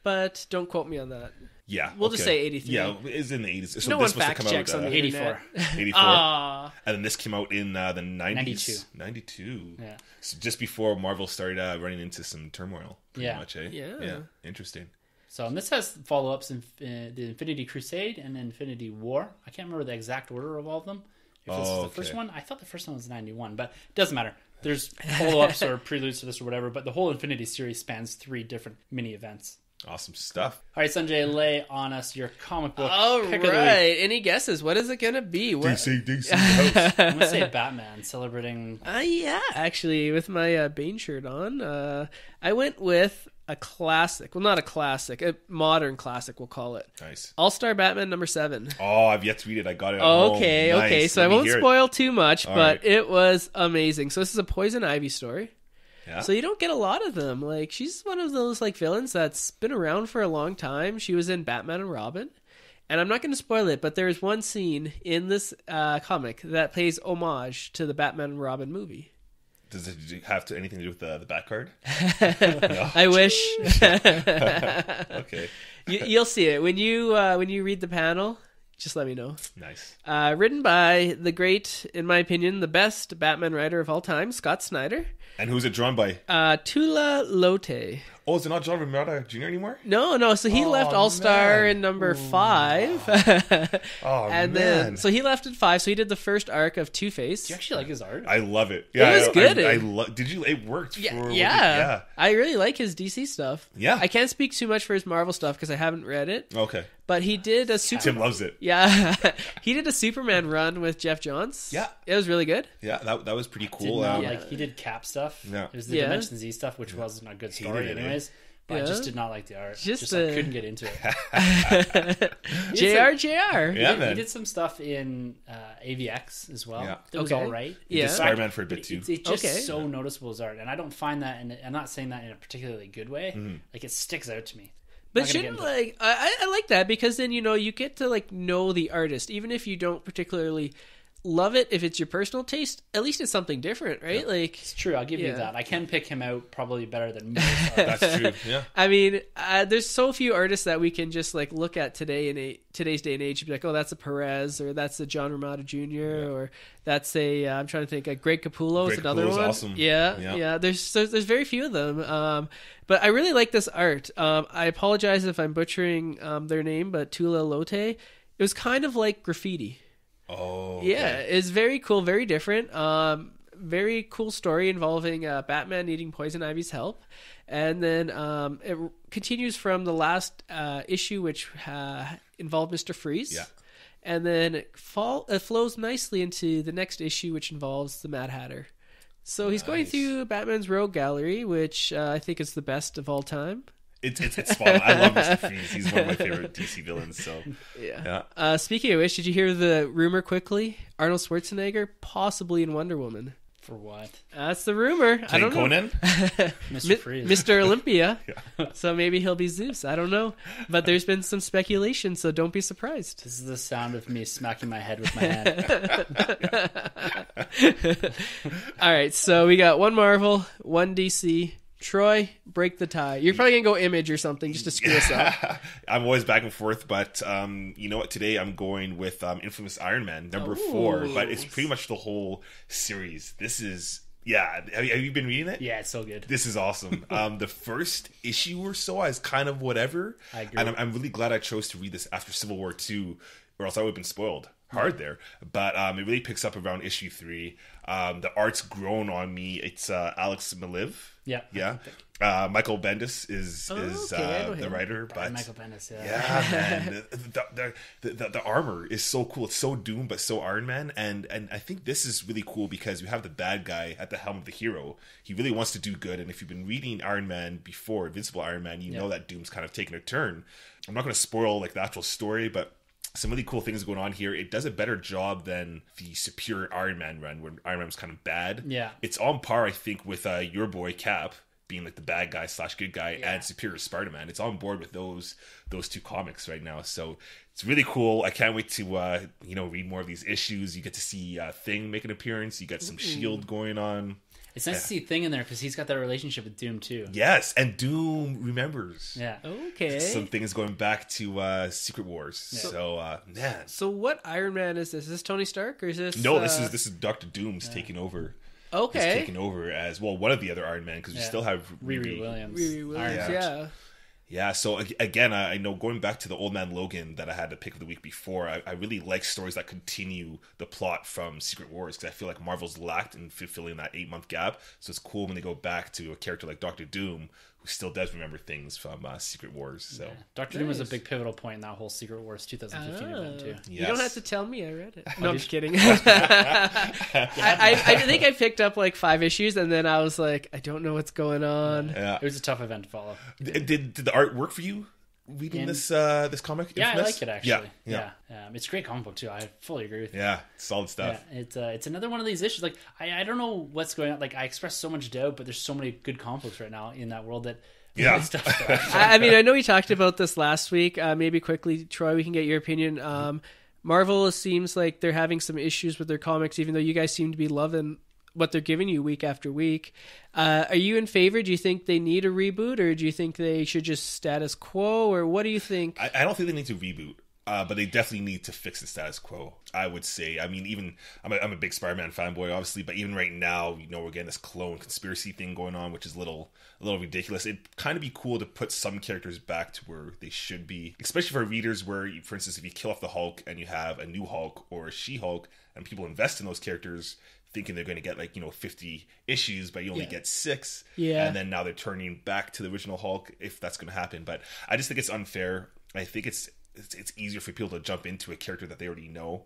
but don't quote me on that. Yeah, We'll just say 83. Yeah, it's in the eighties. So no this one was to fact come checks out on uh, the 84. internet. 84. Ah, and then this came out in uh, the 90s 92 Yeah. so just before marvel started uh, running into some turmoil pretty Yeah. much eh? Yeah. yeah interesting So and this has follow ups in uh, the Infinity Crusade and Infinity War. I can't remember the exact order of all of them. If this Oh, is the first one, I thought the first one was ninety one, but it doesn't matter. There's follow ups or preludes to this or whatever, but the whole Infinity series spans three different mini events. Awesome stuff All right, Sunjay, lay on us your comic book. all pick of the week. Any guesses? What is it gonna be? What? DC, DC. I'm gonna say Batman celebrating. Uh, yeah, actually, with my uh, Bane shirt on, uh, I went with a classic. Well, not a classic, a modern classic, we'll call it. nice All Star Batman number seven. oh i've yet to read it i got it at home. Okay, Nice. okay. So Let I won't hear it. spoil too much, All but right. it was amazing. So this is a Poison Ivy story. Yeah. So you don't get a lot of them. Like she's one of those like villains that's been around for a long time. She was in Batman and Robin. And I'm not going to spoil it, but there's one scene in this uh, comic that pays homage to the Batman and Robin movie. does it have to anything to do with the, the back card I wish okay you, you'll see it when you uh, when you read the panel. Just let me know. nice Uh, written by the great, in my opinion, the best Batman writer of all time, Scott Snyder. and who's it drawn by Uh, Tula Lotay. Oh, is it not John Romita Jr. anymore? No, no. So he Oh, left All Star in number five, Oh and man, then so he left at five. So he did the first arc of Two Face. Do you actually like his art? I love it. Yeah, was I- good. I, I lo- did you? It worked. Yeah, for, yeah, yeah. I really like his DC stuff. Yeah. I can't speak too much for his Marvel stuff because I haven't read it. Okay, But he did a super. Tim loves it. Yeah, he did a Superman run with Geoff Johns. Yeah. it was really good. Yeah, that that was pretty did cool. not Um, Yeah. like he did cap stuff. Yeah. It was the Yeah. Dimension Z stuff, which wasn't a good story, Hated it. anyways. But I just did not like the art. Just, Just, I uh, couldn't get into it. Jr. Jr. Yeah, he man. did some stuff in uh, AVX as well. Yeah. It was Okay. all right. Yeah. did Spider-Man for a bit too. It's, it's just Okay. so noticeable as art, and I don't find that. And I'm not saying that in a particularly good way. Mm-hmm. Like it sticks out to me. But shouldn't like I, I- I like that because then you know you get to like know the artist even if you don't particularly love it if it's your personal taste at least it's something different right like It's true. I'll give Yeah. you that. I can pick him out probably better than most. That's true. Yeah. I mean uh, there's so few artists that we can just like look at today in a today's day and age and be like oh that's a Perez or that's a John Romita Jr. or that's a uh, I'm trying to think a Greg Capullo is another Capullo's one awesome. yeah, Yeah. yeah there's, there's there's very few of them um but I really like this art um I apologize if I'm butchering um their name but Tula Lotay it was kind of like graffiti Oh. Yeah, okay. it's very cool, very different. Um, very cool story involving uh, Batman needing Poison Ivy's help, and then um, it continues from the last uh, issue, which uh, involved Mister Freeze. Yeah. and then it, fall, it flows nicely into the next issue, which involves the Mad Hatter. So he's going through Batman's Rogue Gallery, which uh, I think is the best of all time. It's it's it's fun. I love Mr. Freeze. He's one of my favorite DC villains. So Yeah. yeah. Uh, speaking of which, did you hear the rumor quickly? Arnold Schwarzenegger possibly in Wonder Woman. For what? That's the rumor. I don't know. Conan. Mr. Freeze. Mr. Olympia. So maybe he'll be Zeus. I don't know. But there's been some speculation, so don't be surprised. This is the sound of me smacking my head with my hand. All right, so we got one Marvel, one DC. Troy, break the tie. You're probably gonna go image or something just to screw us up. I'm always back and forth, but um, you know what? Today I'm going with um, Infamous Iron Man number four, but it's pretty much the whole series. This is yeah. Have you, have you been reading it? Yeah, it's so good. This is awesome. Um, the first issue or so is kind of whatever, I agree. and I'm, I'm really glad I chose to read this after Civil War Two, or else I would have been spoiled hard there. But um, it really picks up around issue three. Um, the art's grown on me. It's uh, Alex Maleev. Yeah. yeah. Uh, Michael Bendis is Oh, is okay, uh, the writer, but Michael Bendis, yeah. yeah, man, the, the, the, the, the armor is so cool. It's so Doom, but so Iron Man, and and I think this is really cool because you have the bad guy at the helm of the hero. He really wants to do good, and if you've been reading Iron Man before, Invincible Iron Man, you know that Doom's kind of taking a turn. I'm not going to spoil like the actual story, but some really cool things going on here. It does a better job than the Superior Iron Man run, when Iron Man was kind of bad. Yeah. it's on par, I think, with uh, your boy Cap being like the bad guy slash good guy Yeah. and Superior Spider-Man. It's on board with those those two comics right now. So it's really cool. I can't wait to uh, you know read more of these issues. You get to see uh, Thing make an appearance. You got some Shield going on. It's nice to see Thing in there because he's got that relationship with Doom too. Yes, and Doom remembers. Yeah. Okay. Some things going back to uh, Secret Wars. So uh, man, So what Iron Man is this? Is this Tony Stark or is this? no, this uh, is this is Doctor Doom's taking over. He's okay. taking over as well one of the other Iron Man because we still have Riri Williams. Riri Williams, Iron Man. yeah. Yeah, so again, I know going back to the Old Man Logan that I had to pick of the week before, I, I really like stories that continue the plot from Secret Wars because I feel like Marvel's lacked in fulfilling that eight month gap. So it's cool when they go back to a character like Doctor Doom still does remember things from uh, Secret Wars. So Doctor Doom was a big pivotal point in that whole Secret Wars 2015 event too. You don't have to tell me. I read it. No, I'm just kidding. I, I, I think I picked up like five issues, and then I was like, I don't know what's going on. yeah, It was a tough event to follow. did, did did the art work for you reading In- this uh, this comic? Yeah, I Infamous? like it actually. Yeah, Yeah, yeah, Um, it's a great comic book too. I fully agree with you. yeah, solid stuff. Yeah, it's uh, it's another one of these issues. Like I, I don't know what's going on. Like I express so much doubt, but there's so many good comic books right now in that world that Yeah. stuff. I, I mean, I know we talked about this last week. Uh, maybe quickly, Troy, we can get your opinion. Um, Marvel seems like they're having some issues with their comics, even though you guys seem to be loving what they're giving you week after week. Uh, are you in favor? Do you think they need a reboot, or do you think they should just status quo, or what do you think? I, I don't think they need to reboot. Uh, but they definitely need to fix the status quo. I would say. I mean, even I'm a, I'm a big Spider-Man fanboy, obviously, but even right now, you know, we're getting this clone conspiracy thing going on, which is a little a little ridiculous. It'd kind of be cool to put some characters back to where they should be, especially for readers. Where, for instance, if you kill off the Hulk and you have a new Hulk or a She-Hulk, and people invest in those characters, thinking they're going to get like you know 50 issues but you only Yeah. get six Yeah. and then now they're turning back to the original hulk if that's going to happen but i just think it's unfair i think it's, it's it's easier for people to jump into a character that they already know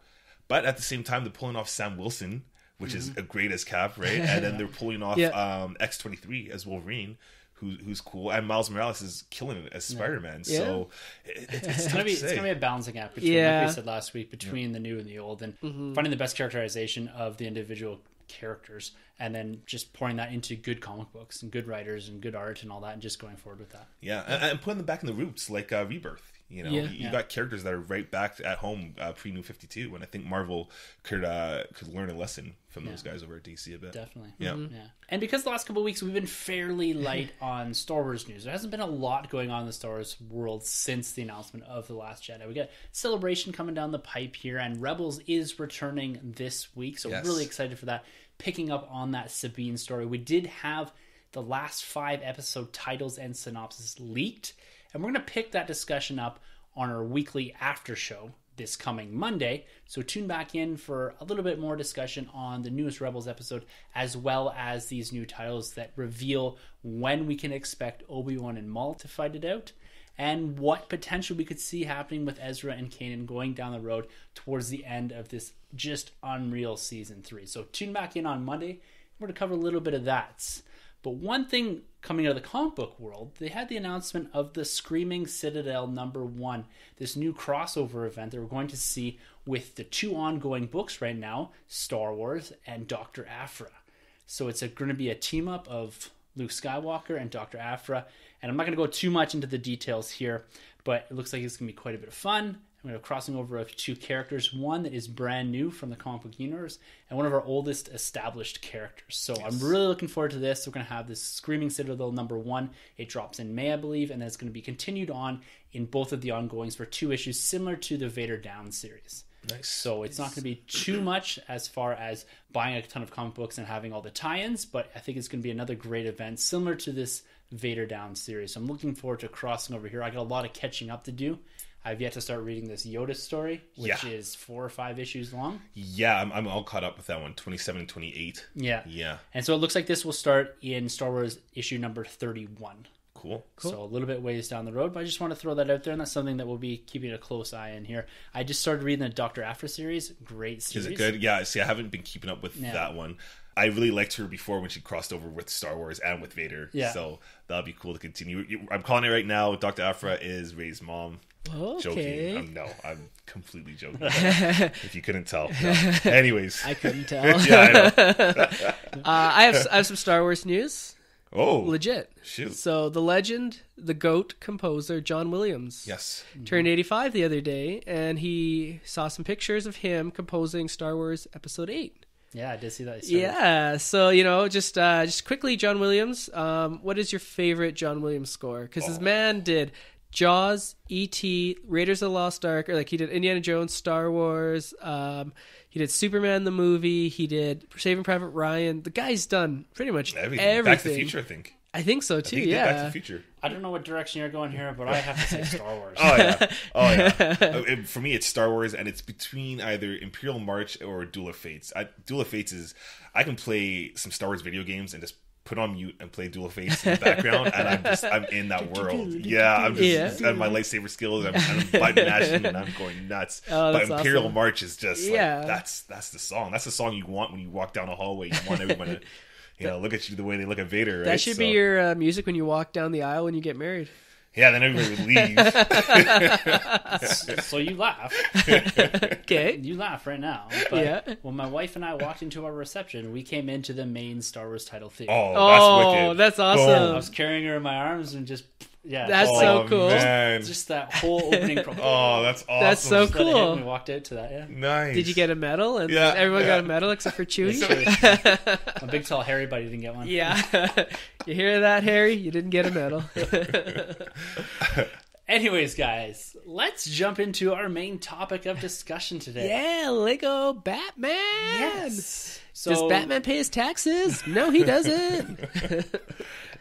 but at the same time they're pulling off sam wilson which is a great as cap right and then they're pulling off Mm-hmm. Yeah. um x23 as wolverine who, who's cool and miles morales is killing it as spider-man so it, it, it's, It's gonna be to it's gonna be a balancing act between Yeah. like we said last week between the new and the old and finding the best characterization of the individual characters and then just pouring that into good comic books and good writers and good art and all that and just going forward with that. Yeah, and, and putting them back in the roots, like uh, Rebirth. You know, Yeah. you, you Yeah. got characters that are right back at home uh, pre New Fifty Two, and I think Marvel could uh, could learn a lesson from those guys over at DC a bit. Definitely. Yeah. Yeah. And because the last couple of weeks we've been fairly light on Star Wars news, there hasn't been a lot going on in the Star Wars world since the announcement of The Last Jedi. We got Celebration coming down the pipe here, and Rebels is returning this week, so Yes. really excited for that. Picking up on that Sabine story. We did have the last five episode titles and synopsis leaked, and we're going to pick that discussion up on our weekly after show this coming Monday. So tune back in for a little bit more discussion on the newest Rebels episode, as well as these new titles that reveal when we can expect Obi Wan and Maul to fight it out, and what potential we could see happening with Ezra and Kanan going down the road towards the end of this just unreal season three. So tune back in on Monday. We're going to cover a little bit of that. But one thing coming out of the comic book world, they had the announcement of the Screaming Citadel number one, this new crossover event that we're going to see with the two ongoing books right now, Star Wars and Dr. Aphra. So it's going to be a team up of Luke Skywalker and Dr. Aphra. And I'm not going to go too much into the details here, but it looks like it's going to be quite a bit of fun. To have crossing over of two characters, one that is brand new from the comic book universe, and one of our oldest established characters. So I'm really looking forward to this. We're going to have this Screaming Citadel number one. It drops in May, I believe, and then it's going to be continued on in both of the ongoings for two issues, similar to the Vader Down series. Nice. So it's not going to be too much as far as buying a ton of comic books and having all the tie-ins, but I think it's going to be another great event similar to this Vader Down series. So I'm looking forward to crossing over here. I got a lot of catching up to do. I've yet to start reading this Yoda story, which Yeah. is four or five issues long. Yeah, I'm, I'm all caught up with that one. 27 and 28. Yeah. Yeah, And so it looks like this will start in Star Wars issue number 31. cool. So a little bit ways down the road, but I just want to throw that out there, and that's something that we'll be keeping a close eye in here. I just started reading the Doctor Aphra series. Great series. Is it good? Yeah, see, I haven't been keeping up with Yeah. that one. I really liked her before when she crossed over with Star Wars and with Vader. Yeah. So that'll be cool to continue. I'm calling it right now. Dr. Aphra is Rey's mom. Okay. Joking. Um, no, I'm completely joking. if you couldn't tell. No. Anyways. I couldn't tell. yeah, I know. Uh, I have I have some Star Wars news. Oh, Legit. shoot. So the legend, the goat composer John Williams Yes. turned 85 the other day, and he saw some pictures of him composing Star Wars Episode 8. Yeah, I did see that. It Yeah, so you know, just uh, just quickly, John Williams. Um, what is your favorite John Williams score? Because this man did Jaws, E.T., Raiders of the Lost Ark, or like he did Indiana Jones, Star Wars. Um, he did Superman the movie. He did Saving Private Ryan. The guy's done pretty much Everything. everything. Back to the Future, I think. I think so I too. think he did Back to the Future. I don't know what direction you're going here, but I have to say Star Wars. Oh yeah, oh yeah. Uh, For me, it's Star Wars, and it's between either Imperial March or Duel of Fates. I, Duel of Fates is I can play some Star Wars video games and just put on mute and play Duel of Fates in the background, and I'm just I'm in that world. Yeah, I'm just Yeah. and my lightsaber skills. I'm, I'm button mashing and I'm going nuts. Oh, but Imperial awesome. March is just like, Yeah. that's that's the song. That's the song you want when you walk down a hallway. You want everyone to. You know, look at you the way they look at Vader. Right? That should be your uh, music when you walk down the aisle when you get married. Yeah, then everybody would leave. so you laugh. Okay. You laugh right now. But Yeah. when my wife and I walked into our reception, we came into the main Star Wars title theater. Oh, Oh, that's oh, wicked. that's awesome. I was carrying her in my arms and just yeah. That's just, so Oh, cool. Man. just that whole opening. Pro- Oh, that's awesome. That's so Just let it hit cool. when We walked out to that. Yeah. Nice. Did you get a medal? And Yeah, everyone yeah. got a medal except for Chewie. My big tall hairy buddy didn't get one. yeah. you hear that, Harry? You didn't get a medal. Anyways, guys, let's jump into our main topic of discussion today. Yeah, Lego Batman. Yes. So Does Batman pay his taxes? No, he doesn't.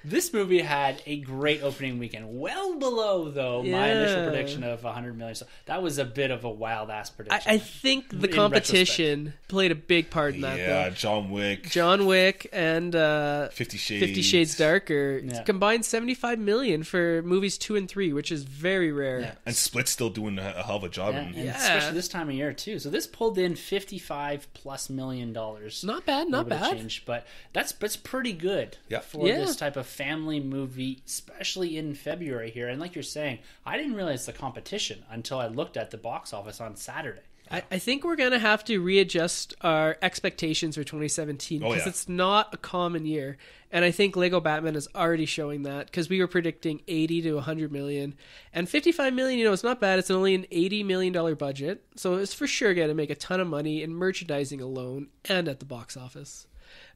This movie had a great opening weekend, well below though my initial prediction of 100 million. So that was a bit of a wild ass prediction. I think the In competition played a big part in that. yeah, though. John Wick, John Wick and uh, Fifty Shades. Fifty Shades Darker Yeah. combined seventy five million for movies two and three, which is very rare. Yeah. And Split's still doing a, a hell of a job. Yeah, in- and Yeah. especially this time of year too. So this pulled in 55 plus million dollars. Not bad, not little bit of bad. change, but that's that's pretty good Yeah. for Yeah. this type of family movie, especially in February here. And like you're saying, I didn't realize the competition until I looked at the box office on Saturday. I, I think we're gonna have to readjust our expectations for 2017 Oh, because yeah. it's not a common year, and I think Lego Batman is already showing that because we were predicting 80 to 100 million, and 55 million. You know, it's not bad. It's only an 80 million dollar budget, so it's for sure going to make a ton of money in merchandising alone and at the box office.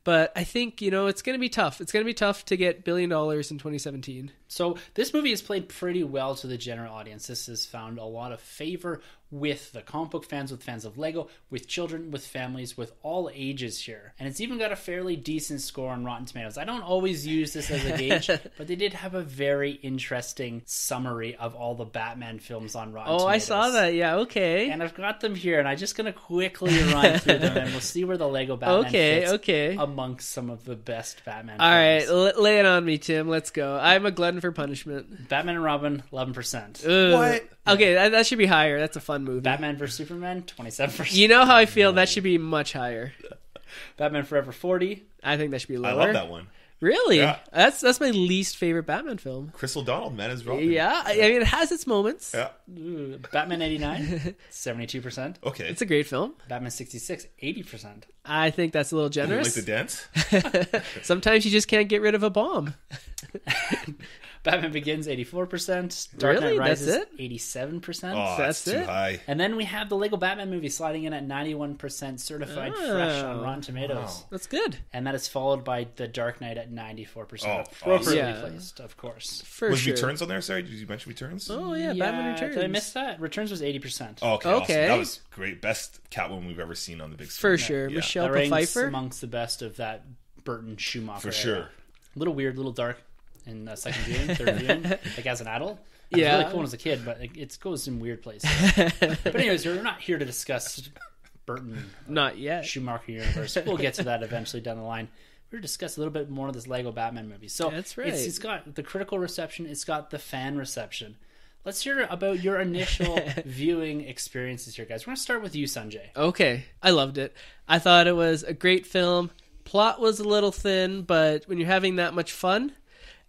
But I think you know it's going to be tough. It's going to be tough to get billion dollars in 2017. So this movie has played pretty well to the general audience. This has found a lot of favor with the comic book fans, with fans of Lego, with children, with families, with all ages here. And it's even got a fairly decent score on Rotten Tomatoes. I don't always use this as a gauge, but they did have a very interesting summary of all the Batman films on Rotten Oh, Tomatoes. I saw that. Yeah, okay. And I've got them here, and I'm just going to quickly run through them, and we'll see where the Lego Batman Okay, fits okay. amongst some of the best Batman All right, films. l- lay it on me, Tim. Let's go. I'm a glutton for punishment. Batman and Robin, 11%. Ugh. What? Okay, that, that should be higher. That's a fun movie. Batman vs Superman, 27%. You know how I feel. That should be much higher. Batman Forever 40. I think that should be lower. I love that one. Really? Yeah. That's that's my least favorite Batman film. Chris O'Donnell, man, is Robin. Yeah, I, I mean it has its moments. Yeah. Ooh, Batman 89, 72%. Okay. It's a great film. Batman 66, 80%. I think that's a little You like the dance? Sometimes you just can't get rid of a bomb. Batman Begins, 84%. Dark Really? Knight That's Rises, it? 87%. Oh, That's that's, too it? high. And then we have the Lego Batman movie sliding in at 91% certified oh. fresh on Oh. Rotten Tomatoes. Wow. That's good And that is followed by The Dark Knight at 94%. Oh, appropriately awesome. Yeah. placed, of course. for was sure. Returns on there? Sorry, did you mention Returns? Oh yeah, Batman Returns. Did I miss that? Returns was 80%. Oh, okay. Okay. Awesome. That was great. Best Catwoman we've ever seen on the big screen. For screen. sure, Yeah. Michelle that ranks Pfeiffer. amongst the best of that Burton Schumacher. For era. sure. A little weird, little dark in uh, second viewing, third viewing, like as an adult. Was Yeah. really cool as a kid, but it, it goes in weird places. but anyways, we're not here to discuss Burton Not yet. Schumacher universe. We'll get to that eventually down the line. We're going to discuss a little bit more of this Lego Batman movie. So That's right. It's, it's got the critical reception. It's got the fan reception. Let's hear about your initial viewing experiences here, guys. We're going to start with you, Sunjay. Okay, I loved it. I thought it was a great film. Plot was a little thin, but when you're having that much fun,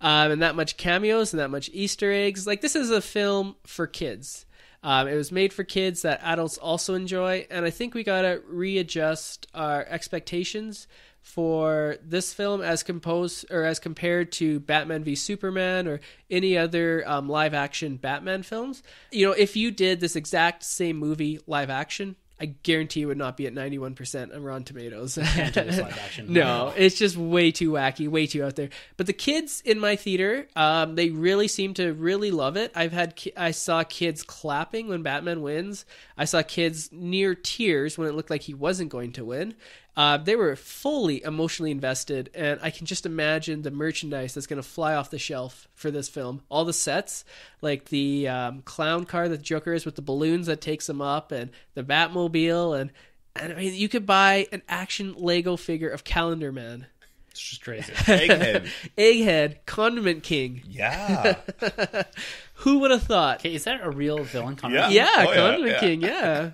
um, and that much cameos and that much Easter eggs, like this is a film for kids. Um, it was made for kids that adults also enjoy, and I think we gotta readjust our expectations for this film as composed or as compared to Batman v Superman or any other um, live action Batman films. You know, if you did this exact same movie live action, I guarantee it would not be at 91% on Rotten Tomatoes. Can't do this live action. No, it's just way too wacky, way too out there. But the kids in my theater, um, they really seem to really love it. I've had, ki- I saw kids clapping when Batman wins. I saw kids near tears when it looked like he wasn't going to win. Uh, they were fully emotionally invested, and I can just imagine the merchandise that's going to fly off the shelf for this film. All the sets, like the um, clown car that the Joker is with the balloons that takes him up, and the Batmobile, and and I mean, you could buy an action Lego figure of Calendar Man, It's just crazy. Egghead. Egghead, Condiment King. Yeah. Who would have thought? Okay, is that a real villain? Conor? Yeah. Yeah, Oh, yeah, Condiment yeah. King. Yeah,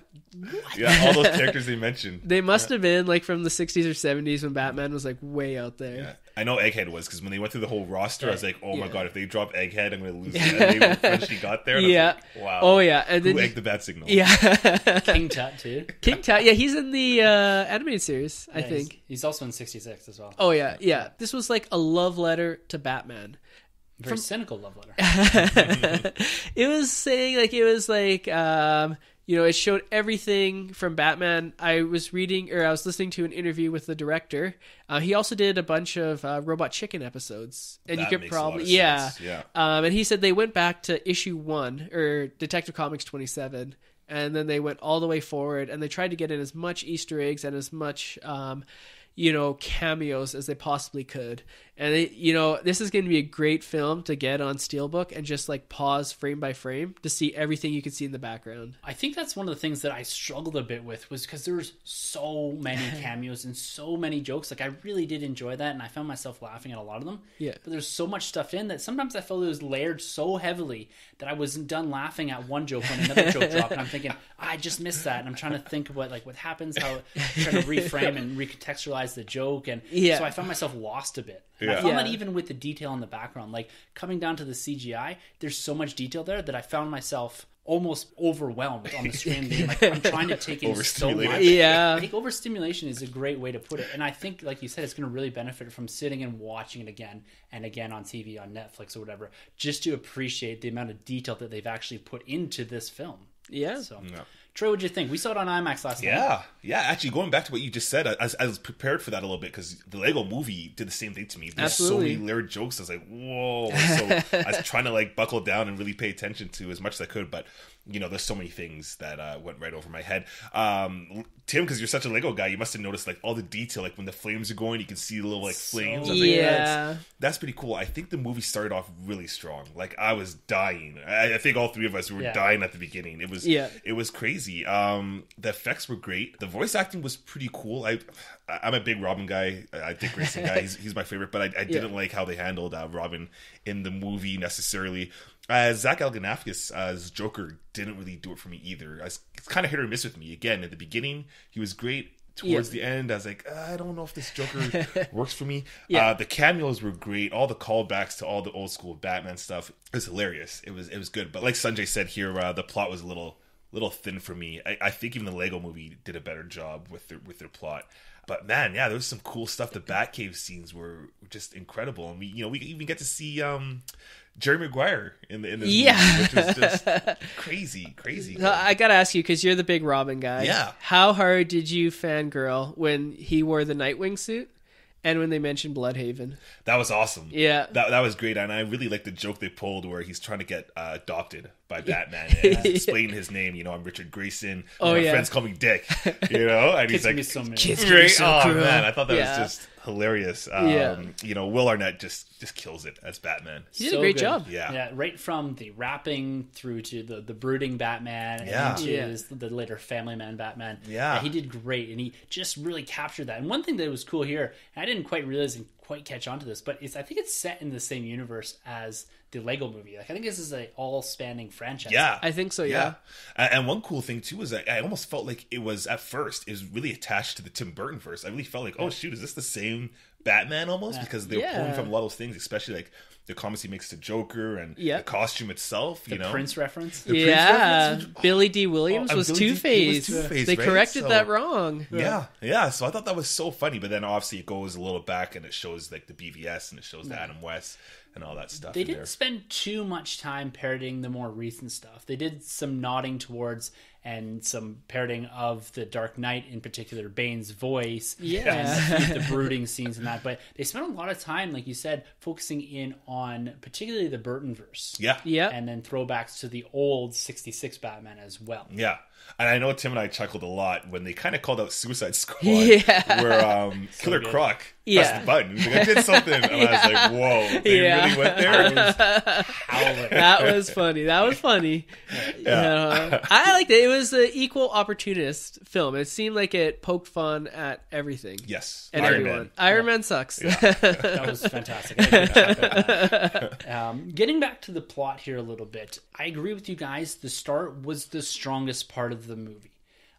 yeah. All those characters they mentioned. they must have been like from the '60s or '70s when Batman was like way out there. Yeah. I know Egghead was because when they went through the whole roster, I was like, "Oh my Yeah. god, if they drop Egghead, I'm going to lose." it. And they, when she got there, and I was Yeah. like, wow. Oh yeah, and Who then egged the bat signal? yeah, King Tut too. King Tut. Yeah, he's in the uh, animated series. I Yeah, he's- think. he's, also in '66 as well. Oh yeah, yeah. This was like a love letter to Batman. Very cynical love letter. it was saying like it was like um You know, it showed everything from Batman. I was reading or I was listening to an interview with the director. Uh, he also did a bunch of uh, Robot Chicken episodes, and That you could makes a lot probably yeah, yeah. Um, and he said they went back to issue one or Detective Comics twenty seven, and then they went all the way forward, and they tried to get in as much Easter eggs and as much. Um, you know cameos as they possibly could and it, you know this is going to be a great film to get on steelbook and just like pause frame by frame to see everything you can see in the background I think that's one of the things that I struggled a bit with was because there's so many cameos and so many jokes. Like I really did enjoy that, and I found myself laughing at a lot of them. Yeah. But there's so much stuff in that sometimes I felt it was layered so heavily that I wasn't done laughing at one joke when another joke dropped, and I'm thinking I just missed that, and I'm trying to think of what like what happens, how trying to reframe and recontextualize the joke, and Yeah. so I found myself lost a bit. And I Yeah. found that even with the detail in the background, like coming down to the CGI, there's so much detail there that I found myself almost overwhelmed on the screen. like I'm trying to take in so much. Yeah. I think overstimulation is a great way to put it, and I think, like you said, it's going to really benefit from sitting and watching it again and again on TV, on Netflix or whatever, just to appreciate the amount of detail that they've actually put into this film. yeah So, Troy, what'd you think? We saw it on IMAX last night. Yeah, yeah. Actually, going back to what you just said, I, I was prepared for that a little bit because the Lego Movie did the same thing to me. There's Absolutely. so many layered jokes. I was like, whoa. So I was trying to like buckle down and really pay attention to as much as I could, but you know, there's so many things that uh, went right over my head. Um, Tim, because you're such a Lego guy, you must have noticed like all the detail. Like when the flames are going, you can see the little like flames. I was like, Yeah. that's, that's pretty cool. I think the movie started off really strong. Like I was dying. I, I think all three of us were Yeah. dying at the beginning. It was Yeah. it was crazy. Um, the effects were great. The voice acting was pretty cool. I, I'm a big Robin guy. I Dick Grayson guy. He's, he's my favorite. But I, I didn't like how they handled uh, Robin in the movie necessarily. Uh, Zach Galifianakis as Joker didn't really do it for me either. I it's kind of hit or miss with me. Again, at the beginning, he was great. Towards Yeah. the end, I was like, uh, I don't know if this Joker works for me. Yeah. Uh, the cameos were great. All the callbacks to all the old school Batman stuff it was hilarious. It was it was good. But like Sunjay said here, uh, the plot was a little little thin for me. I, I think even the Lego Movie did a better job with their with their plot. But man, yeah, there was some cool stuff. The Batcave scenes were just incredible, and we you know we even get to see um, Jerry Maguire in the in this Yeah. movie, which was just crazy, crazy. I gotta ask you because you're the big Robin guy. Yeah. How hard did you fangirl when he wore the Nightwing suit, and when they mentioned Blüdhaven? That was awesome. Yeah. that that was great, and I really like the joke they pulled where he's trying to get uh, adopted by Batman and he's explaining his name. You know, I'm Richard Grayson. Oh, my yeah. friends call me Dick. You know, and he's like, be so mean. Kids- great. so oh cruel. man, I thought that Yeah. was just hilarious. Um, Yeah. you know, Will Arnett just just kills it as Batman. He did a great good. job. Yeah. yeah, right from the rapping through to the the brooding Batman, Yeah. and into Yeah. his- the later Family Man Batman. Yeah. he did great, and he just really captured that. And one thing that was cool here, I didn't quite realize and quite catch on to this, but it's I think it's set in the same universe as the Lego Movie. Like I think this is a all spanning franchise. Yeah, I think so, Yeah, yeah. And, and one cool thing too is that I almost felt like it was at first it was really attached to the Tim Burton verse. I really felt like, oh shoot, is this the same Batman almost? Because they were pulling from a lot of those things, especially like the comments he makes to Joker and Yeah. the costume itself. the you know, Prince reference. Prince yeah, reference oh. Billy Dee Williams Oh, was Two he Face. was Two-Face, They right? corrected So- that wrong. Yeah, yeah. So I thought that was so funny, but then obviously it goes a little back and it shows like the BVS and it shows the Adam West and all that stuff. They in didn't there. spend too much time parroting the more recent stuff. They did some nodding towards and some parroting of the Dark Knight, in particular Bane's voice, Yeah. and the brooding scenes and that. But they spent a lot of time, like you said, focusing in on particularly the Burton verse, Yeah, Yeah. and then throwbacks to the old '66 Batman as well. Yeah. And I know Tim and I chuckled a lot when they kind of called out Suicide Squad, Yeah. where um, Killer good. Croc pressed the button. He's like, I did something. And I was like, whoa, they Yeah. really went there? Was- that was funny. That was funny. Yeah. I liked it. It was an equal opportunist film. It seemed like it poked fun at everything yes. and Iron everyone. Man. Iron Man sucks. that was fantastic. I agree with that. um, getting back to the plot here a little bit, I agree with you guys. The start was the strongest part of the movie.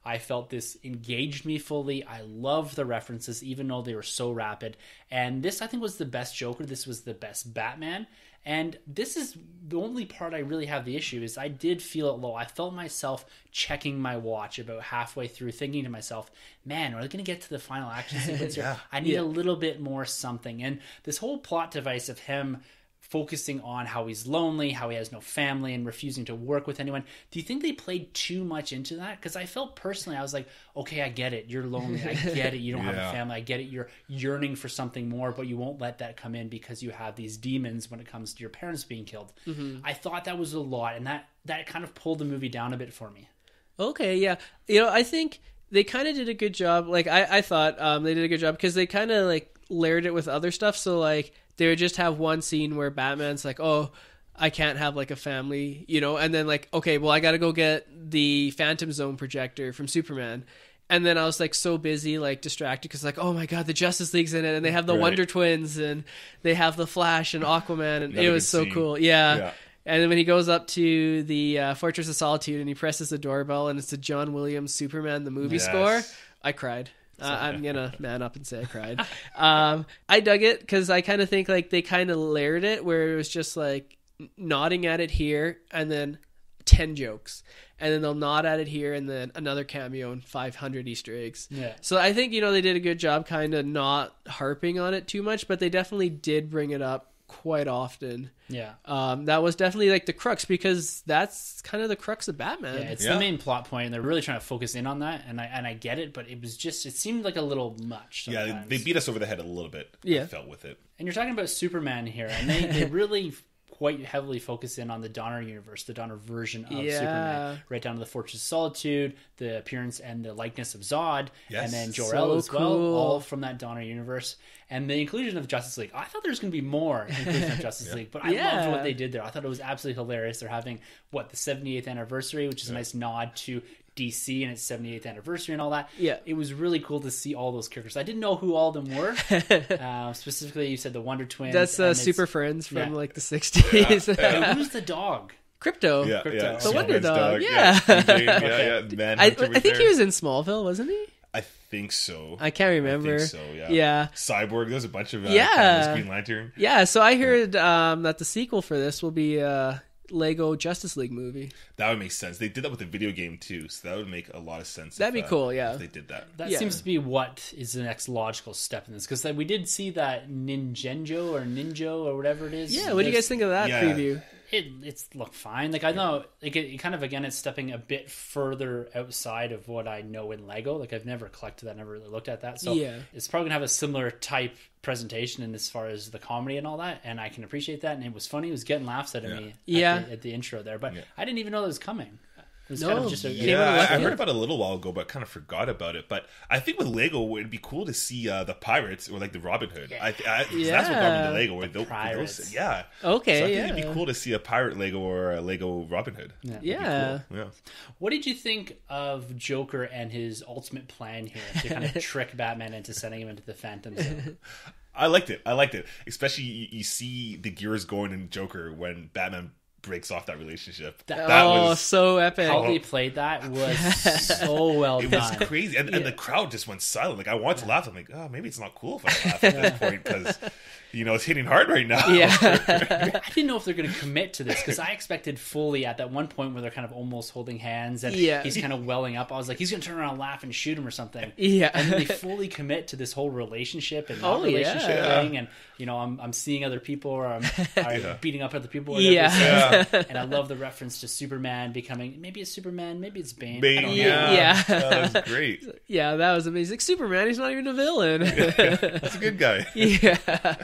I felt this engaged me fully. I loved the references, even though they were so rapid. And this, I think, was the best Joker. This was the best Batman. And this is the only part I really have the issue is I did feel it low. I felt myself checking my watch about halfway through, thinking to myself, "Man, are they going to get to the final action sequence here? Yeah. I need Yeah. a little bit more something." And this whole plot device of him focusing on how he's lonely, how he has no family, and refusing to work with anyone. Do you think they played too much into that? Because I felt personally, I was like, okay, I get it. You're lonely. I get it. You don't have a family. I get it. You're yearning for something more, but you won't let that come in because you have these demons when it comes to your parents being killed. I thought that was a lot, and that that kind of pulled the movie down a bit for me. Okay, yeah. You know, I think they kind of did a good job. Like I, I thought um, they did a good job because they kind of like layered it with other stuff. So like they would just have one scene where Batman's like, "Oh, I can't have like a family," you know, and then like, okay, well, I got to go get the Phantom Zone projector from Superman. And then I was like so busy, like distracted, because like, oh my god, the Justice League's in it, and they have the Right. Wonder Twins, and they have the Flash and Aquaman, and it was so scene. cool. Yeah. Yeah. And then when he goes up to the uh, Fortress of Solitude and he presses the doorbell and it's the John Williams Superman the movie Yes. score, I cried. Uh, I'm gonna man up and say I cried. um, I dug it because I kind of think like they kind of layered it where it was just like nodding at it here and then ten jokes, and then they'll nod at it here and then another cameo and 500 Easter eggs. Yeah. So I think you know they did a good job, kind of not harping on it too much, but they definitely did bring it up quite often. Yeah. Um, that was definitely like the crux because that's kind of the crux of Batman. Yeah, it's Yeah. the main plot point, and they're really trying to focus in on that, and I and I get it, but it was just it seemed like a little much. Yeah, they beat us over the head a little bit. Yeah. I felt with it. And you're talking about Superman here, and they, they really quite heavily focus in on the Donner universe, the Donner version of Yeah. Superman, right down to the Fortress of Solitude, the appearance and the likeness of Zod, Yes. and then Jor So El as well, cool. all from that Donner universe, and the inclusion of Justice League. I thought there was going to be more inclusion of Justice League, but I Yeah. loved what they did there. I thought it was absolutely hilarious. They're having what the 78th anniversary, which is a nice nod to. DC and its 78th anniversary and all that. Yeah. It was really cool to see all those characters. I didn't know who all of them were. uh, specifically, you said the Wonder Twins. That's uh, Super Friends from yeah. like the 60s. And who's the dog? Krypto. Yeah, Krypto. yeah. The Wonder Superman's Dog, Yeah, yeah. CJ, yeah, yeah. I, I think there. he was in Smallville, wasn't he? I think so. I can't remember. think so, yeah. Yeah. Cyborg. There's a bunch of uh, Yeah. Green Lantern. Yeah, so I heard um, that the sequel for this will be a Lego Justice League movie. That would make sense. They did that with the video game too, so that would make a lot of sense. That'd if, be uh, cool, yeah. if they did that. That Yeah. seems to be what is the next logical step in this because we did see that Ninjenjo or Ninjo or whatever it is. Yeah, what do you guys think of that Yeah. preview? It it's looked fine. Like I know, like it, it kind of again, it's stepping a bit further outside of what I know in Lego. Like I've never collected that, never really looked at that. So Yeah. it's probably gonna have a similar type presentation in as far as the comedy and all that. And I can appreciate that. And it was funny. It was getting laughs out of Yeah. me. At Yeah. the, at the intro there, but Yeah. I didn't even know that was coming. It No, kind of just a Yeah, out I, I heard about it a little while ago, but kind of forgot about it. But I think with Lego, it'd be cool to see uh, the pirates or like the Robin Hood. I, I, 'cause That's what got me Yeah. to Lego. Where those, pirates. those, yeah. Okay, so I think yeah. it'd be cool to see a pirate Lego or a Lego Robin Hood. Yeah. Yeah. cool. yeah. What did you think of Joker and his ultimate plan here to kind of trick Batman into sending him into the Phantom Zone? I liked it. I liked it, especially you, you see the gears going in Joker when Batman breaks off that relationship. That- That oh, was so epic. How they played that was so well It was crazy, and, and the crowd just went silent. Like I wanted to laugh. I'm like, oh, maybe it's not cool if I laugh at this point because you know it's hitting hard right now. Yeah. I didn't know if they're going to commit to this because I expected fully at that one point where they're kind of almost holding hands and Yeah. he's kind of welling up. I was like, he's going to turn around and laugh and shoot him or something. Yeah. And then they fully commit to this whole relationship and Oh, relationship yeah. thing. And, you know, I'm, I'm seeing other people or I'm, I'm beating up other people. Or whatever Yeah. It says. And I love the reference to Superman becoming maybe it's Superman, maybe it's Bane. I Bane, don't know. yeah, Yeah. that was great. yeah, that was amazing. Superman, he's not even a villain. That's a good guy. yeah.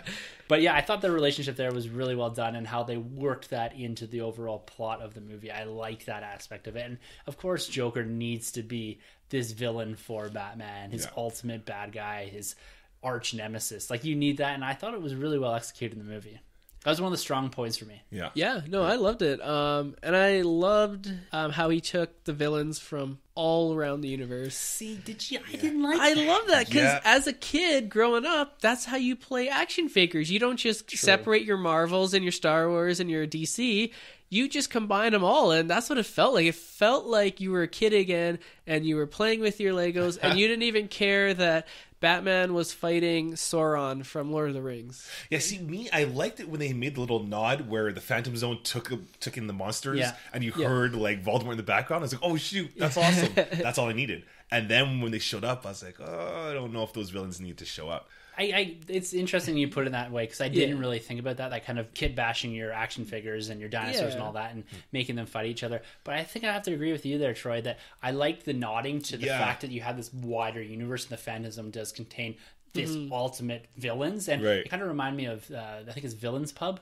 But yeah, I thought the relationship there was really well done and how they worked that into the overall plot of the movie. I like that aspect of it. And of course, Joker needs to be this villain for Batman, his Yeah. ultimate bad guy, his arch nemesis. Like, you need that. And I thought it was really well executed in the movie. That was one of the strong points for me. Yeah. Yeah, no, I loved it. Um, and I loved um, how he took the villains from all around the universe. See, did you? I didn't like I love that because Yeah. as a kid growing up, that's how you play action figures. You don't just separate your Marvels and your Star Wars and your DC. You just combine them all, and that's what it felt like. It felt like you were a kid again, and you were playing with your Legos, and you didn't even care that Batman was fighting Sauron from Lord of the Rings. Yeah, see, me, I liked it when they made the little nod where the Phantom Zone took took in the monsters, Yeah. and you Yeah. heard like Voldemort in the background. I was like, "Oh shoot, that's awesome! that's all I needed." And then when they showed up, I was like, "Oh, I don't know if those villains need to show up." I, I it's interesting you put it that way because I didn't really think about that. That kind of kid bashing your action figures and your dinosaurs and all that, and making them fight each other. But I think I have to agree with you there, Troy. That I like the nodding to the Yeah. fact that you have this wider universe, and the Phantasm does contain this Mm-hmm. ultimate villains, and Right. it kind of remind me of uh, I think it's Villains Pub.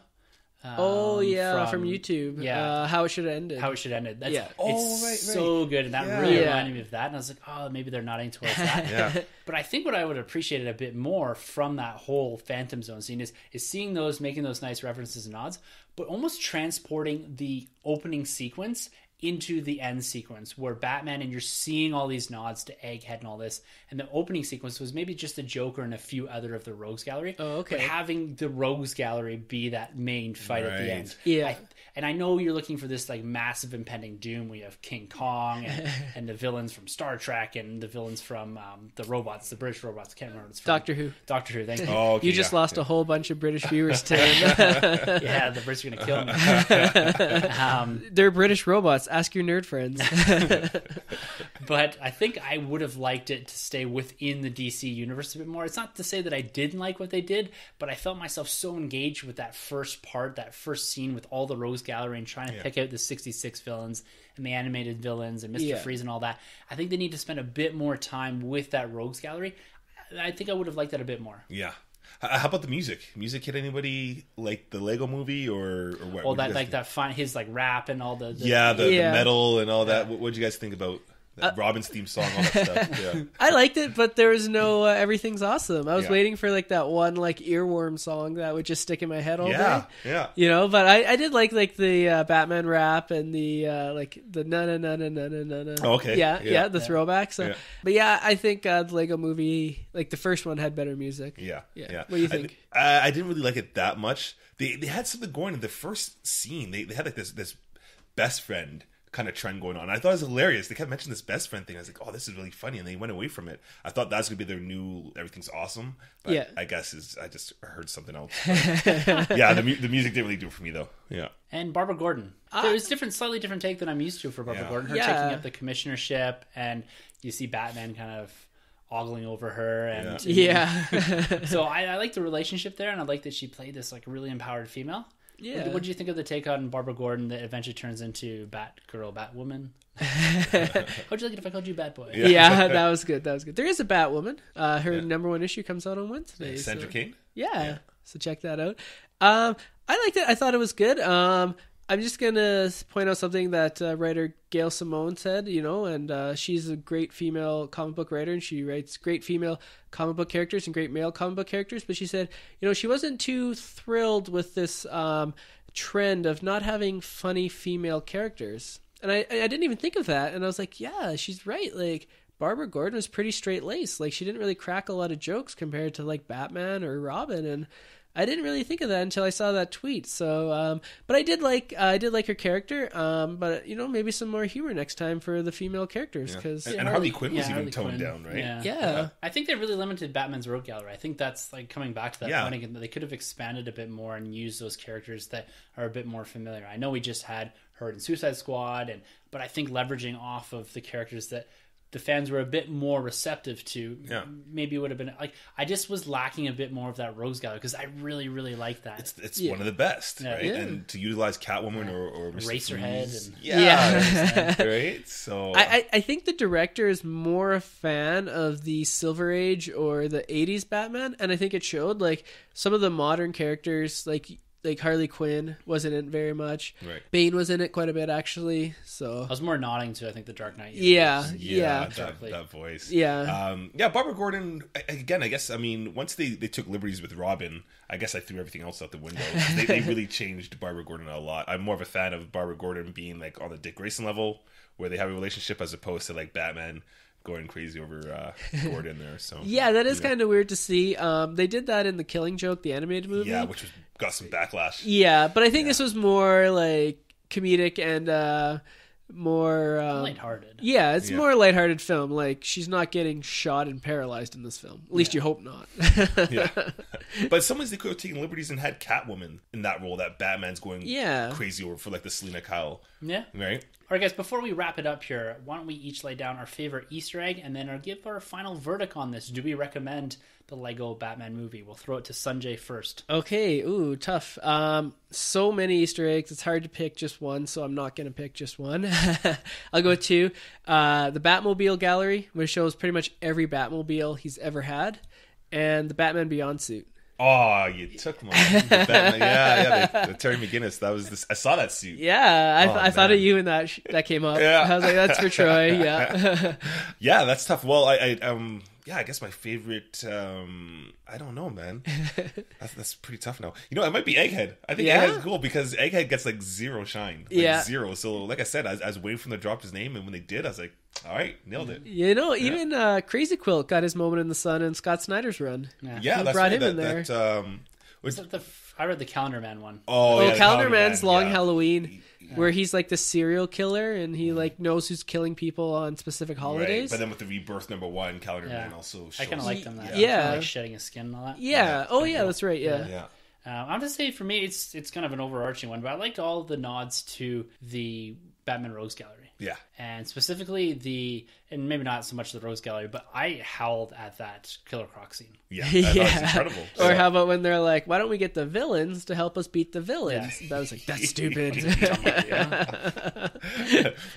Oh um, yeah, from, YouTube. yeah. uh, how it should have ended. How it should end. That's, Yeah. it's Oh, right, so good, and that Yeah. really Yeah. reminded me of that. And I was like, oh, maybe they're nodding towards that. Yeah. But I think what I would have appreciated a bit more from that whole Phantom Zone scene is is seeing those, making those nice references and nods, but almost transporting the opening sequence into the end sequence where Batman and you're seeing all these nods to Egghead and all this, and the opening sequence was maybe just the Joker and a few other of the Rogues Gallery. Oh, okay. But having the Rogues Gallery be that main fight at the end, Yeah. I, and I know you're looking for this like massive impending doom. We have King Kong and, and the villains from Star Trek and the villains from um, the robots, the British robots. I can't remember what it's from. Doctor Who. Doctor Who. Thank you. Oh, okay, you just yeah, lost yeah. a whole bunch of British viewers to yeah, the Brits are gonna kill me. um, They're British robots. Ask your nerd friends. but I think I would have liked it to stay within the DC universe a bit more. It's not to say that I didn't like what they did, but I felt myself so engaged with that first part, that first scene with all the Rogues Gallery and trying to Yeah. pick out the 66 villains and the animated villains and Mr. Yeah. Freeze and all that. I think they need to spend a bit more time with that Rogues Gallery. I think I would have liked that a bit more. Yeah. H- How about the music? Music hit anybody like the Lego Movie or, or what? Well, What'd that like think? that fun, his like rap and all the, the Yeah, the, Yeah. the metal and all that. What would you guys think about uh, Robin's theme song, all that stuff. Yeah. I liked it, but there was no uh, "Everything's Awesome." I was yeah. waiting for like that one like earworm song that would just stick in my head all yeah. day. Yeah, you know. But I, I did like like the uh, Batman rap and the uh, like the na na na na na na na. Oh, okay. Yeah, yeah, yeah the throwback. So, but yeah, I think uh, the Lego Movie, like the first one, had better music. Yeah, yeah. What do you think? I, I didn't really like it that much. They they had something going in the first scene. They they had like this this best friend kind of trend going on. I thought it was hilarious. They kept mentioning this best friend thing. I was like, oh, this is really funny, and they went away from it. I thought that's gonna be their new everything's awesome. But Yeah. I guess is I just heard something else. yeah, the the music didn't really do it for me though. Yeah. and Barbara Gordon. Ah. There was different, slightly different take than I'm used to for Barbara Yeah. Gordon. Her Yeah. taking up the commissionership, and you see Batman kind of ogling over her, and Yeah, so I, I like the relationship there, and I like that she played this like really empowered female. Yeah. What, what do you think of the take on Barbara Gordon that eventually turns into Batgirl, Batwoman? How'd you like it if I called you Batboy? Yeah. yeah, that was good. That was good. There is a Batwoman. Uh, her Yeah. number one issue comes out on Wednesday. Sandra so- Kane. Yeah. So check that out. Um, I liked it. I thought it was good. Um, I'm just gonna point out something that uh, writer Gail Simone said. You know, and uh, she's a great female comic book writer, and she writes great female comic book characters and great male comic book characters. But she said, you know, she wasn't too thrilled with this um, trend of not having funny female characters. And I, I didn't even think of that. And I was like, yeah, she's right. Like. Barbara Gordon was pretty straight laced. Like she didn't really crack a lot of jokes compared to like Batman or Robin, and I didn't really think of that until I saw that tweet. So, um, but I did like uh, I did like her character. Um, but you know, maybe some more humor next time for the female characters because And, and Harley Quinn was yeah, even Harley toned Quinn. down, right? Yeah. yeah, I think they really limited Batman's rogue gallery. I think that's like coming back to that Yeah. point again. That they could have expanded a bit more and used those characters that are a bit more familiar. I know we just had her in Suicide Squad, and but I think leveraging off of the characters that the fans were a bit more receptive to, Yeah. maybe it would have been like I just was lacking a bit more of that rogues gallery because I really really like that. It's it's Yeah. one of the best, Yeah. right? Yeah. And to utilize Catwoman or or Mr. Eraserhead Freeze. and- yeah, right. So I, I I think the director is more a fan of the Silver Age or the '80s Batman, and I think it showed. Like some of the modern characters, like like Harley Quinn, wasn't in it very much. Right. Bane was in it quite a bit actually. So I was more nodding to I think the Dark Knight. yeah, yeah, yeah, that, Exactly. that voice. Yeah. um, yeah. Barbara Gordon again. I guess I mean once they they took liberties with Robin, I guess I threw everything else out the window. they, they really changed Barbara Gordon a lot. I'm more of a fan of Barbara Gordon being like on the Dick Grayson level, where they have a relationship, as opposed to like Batman going crazy over uh, Gordon there. So Yeah, that is Yeah. kind of weird to see. Um, they did that in the Killing Joke, the animated movie. yeah, which was, got some backlash. Yeah, but I think this was more like comedic and uh, more. Um, lighthearted. Yeah, it's Yeah. more lighthearted film. Like she's not getting shot and paralyzed in this film. At least Yeah. you hope not. Yeah. but some ways they could have taken liberties and had Catwoman in that role that Batman's going Yeah. crazy over for like the Selina Kyle, Yeah. right? All right, guys. Before we wrap it up here, why don't we each lay down our favorite Easter egg and then our, give our final verdict on this? Do we recommend the Lego Batman movie? We'll throw it to Sunjay first. Okay, ooh, tough. Um, so many Easter eggs. It's hard to pick just one, so I'm not going to pick just one. I'll go with two. Uh, the Batmobile Gallery, which shows pretty much every Batmobile he's ever had, and the Batman Beyond suit. Oh, you took my the Batman. yeah, yeah. The, the Terry McGinnis. That was this. I saw that suit. Yeah, I, Oh, I thought of you when that sh- that came up. Yeah. I was like, that's for Troy. Yeah. Yeah, that's tough. Well, I, I um, yeah, I guess my favorite. Um, I don't know, man. That's, that's pretty tough now. You know, it might be Egghead. I think Yeah? Egghead's cool because Egghead gets like zero shine. Like, Yeah. zero. So, like I said, I, was- I was waiting for them to drop his name, and when they did, I was like, all right, nailed it. you know, even uh, Crazy Quilt got his moment in the sun in Scott Snyder's run. Yeah. Yeah, Who that's brought right. him in there? That, um, was, Is that the, I read the Calendar Man one. oh, Oh, yeah, the Calendar Man's Man, Long yeah. Halloween, where he's like the serial killer and he like knows who's killing people on specific Right. holidays. But then with the rebirth number one, Calendar Yeah. Man also shows. I kind of like them that. Yeah. Kinda like shedding his skin and all that. yeah. Oh yeah, that's right. Yeah. Yeah. Uh, I'm gonna say for me, it's it's kind of an overarching one, but I liked all the nods to the Batman Rogues Gallery. Yeah. and specifically the and maybe not so much the Rogues Gallery, but I howled at that Killer Croc scene. Yeah. I thought it was incredible. Or Yeah. how about when they're like, "Why don't we get the villains to help us beat the villains?" That was like, "That's stupid."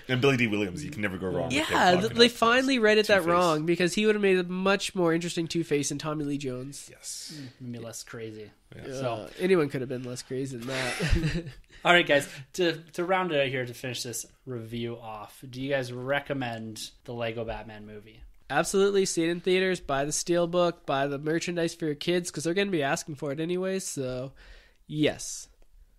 and Billy Dee Williams, you can never go wrong. yeah, talking they finally read it that wrong because he would have made a much more interesting Two Face than Tommy Lee Jones. Yes. Maybe less crazy. Uh, So, anyone could have been less crazy than that. all right, guys, to to round it out here to finish this review off, do you guys recommend the Lego Batman movie? Absolutely, see it in theaters. Buy the steelbook. Buy the merchandise for your kids because they're going to be asking for it anyway. So, yes.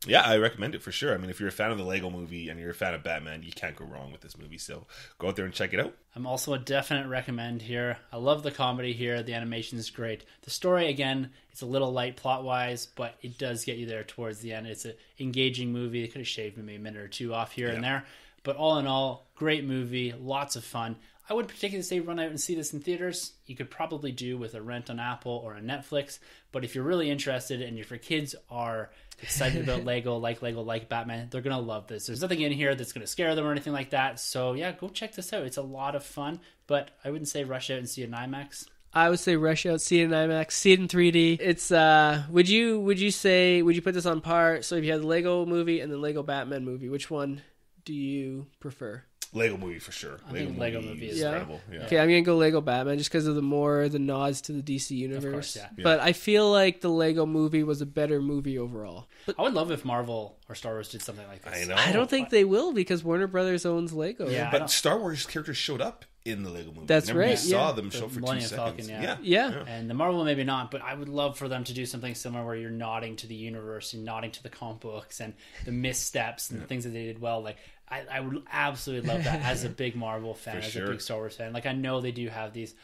Yeah, I recommend it for sure. I mean, if you're a fan of the Lego movie and you're a fan of Batman, you can't go wrong with this movie. So go out there and check it out. I'm also a definite recommend here. I love the comedy here. The animation is great. The story, again, it's a little light plot wise, but it does get you there towards the end. It's an engaging movie. They could have shaved maybe a minute or two off here and there. But all in all, great movie, lots of fun. I would particularly say run out and see this in theaters. You could probably do with a rent on Apple or a Netflix. But if you're really interested and if your kids are excited about Lego, like Lego, like Batman, they're gonna love this. There's nothing in here that's gonna scare them or anything like that. So yeah, go check this out. It's a lot of fun. But I wouldn't say rush out and see it in IMAX. I would say rush out, see it in IMAX, see it in 3D. It's uh, would you would you say would you put this on par? So if you had the Lego movie and the Lego Batman movie, which one do you prefer? Lego movie for sure. I think Lego movie is- Yeah. incredible. Yeah. Okay, I'm gonna go Lego Batman just because of the more the nods to the DC universe. course, yeah. But I feel like the Lego movie was a better movie overall. But I would love if Marvel or Star Wars did something like this. I know. I don't think they will because Warner Brothers owns Lego. Yeah. But Star Wars characters showed up in the Lego movie. That's Remember right, We saw yeah. them show The up for two Millennium seconds. Falcon, yeah. Yeah. And the Marvel maybe not, but I would love for them to do something similar where you're nodding to the universe and nodding to the comic books and the missteps and the things that they did well. Like I, I would absolutely love that as a big Marvel fan, For as sure. a big Star Wars fan. Like I know they do have these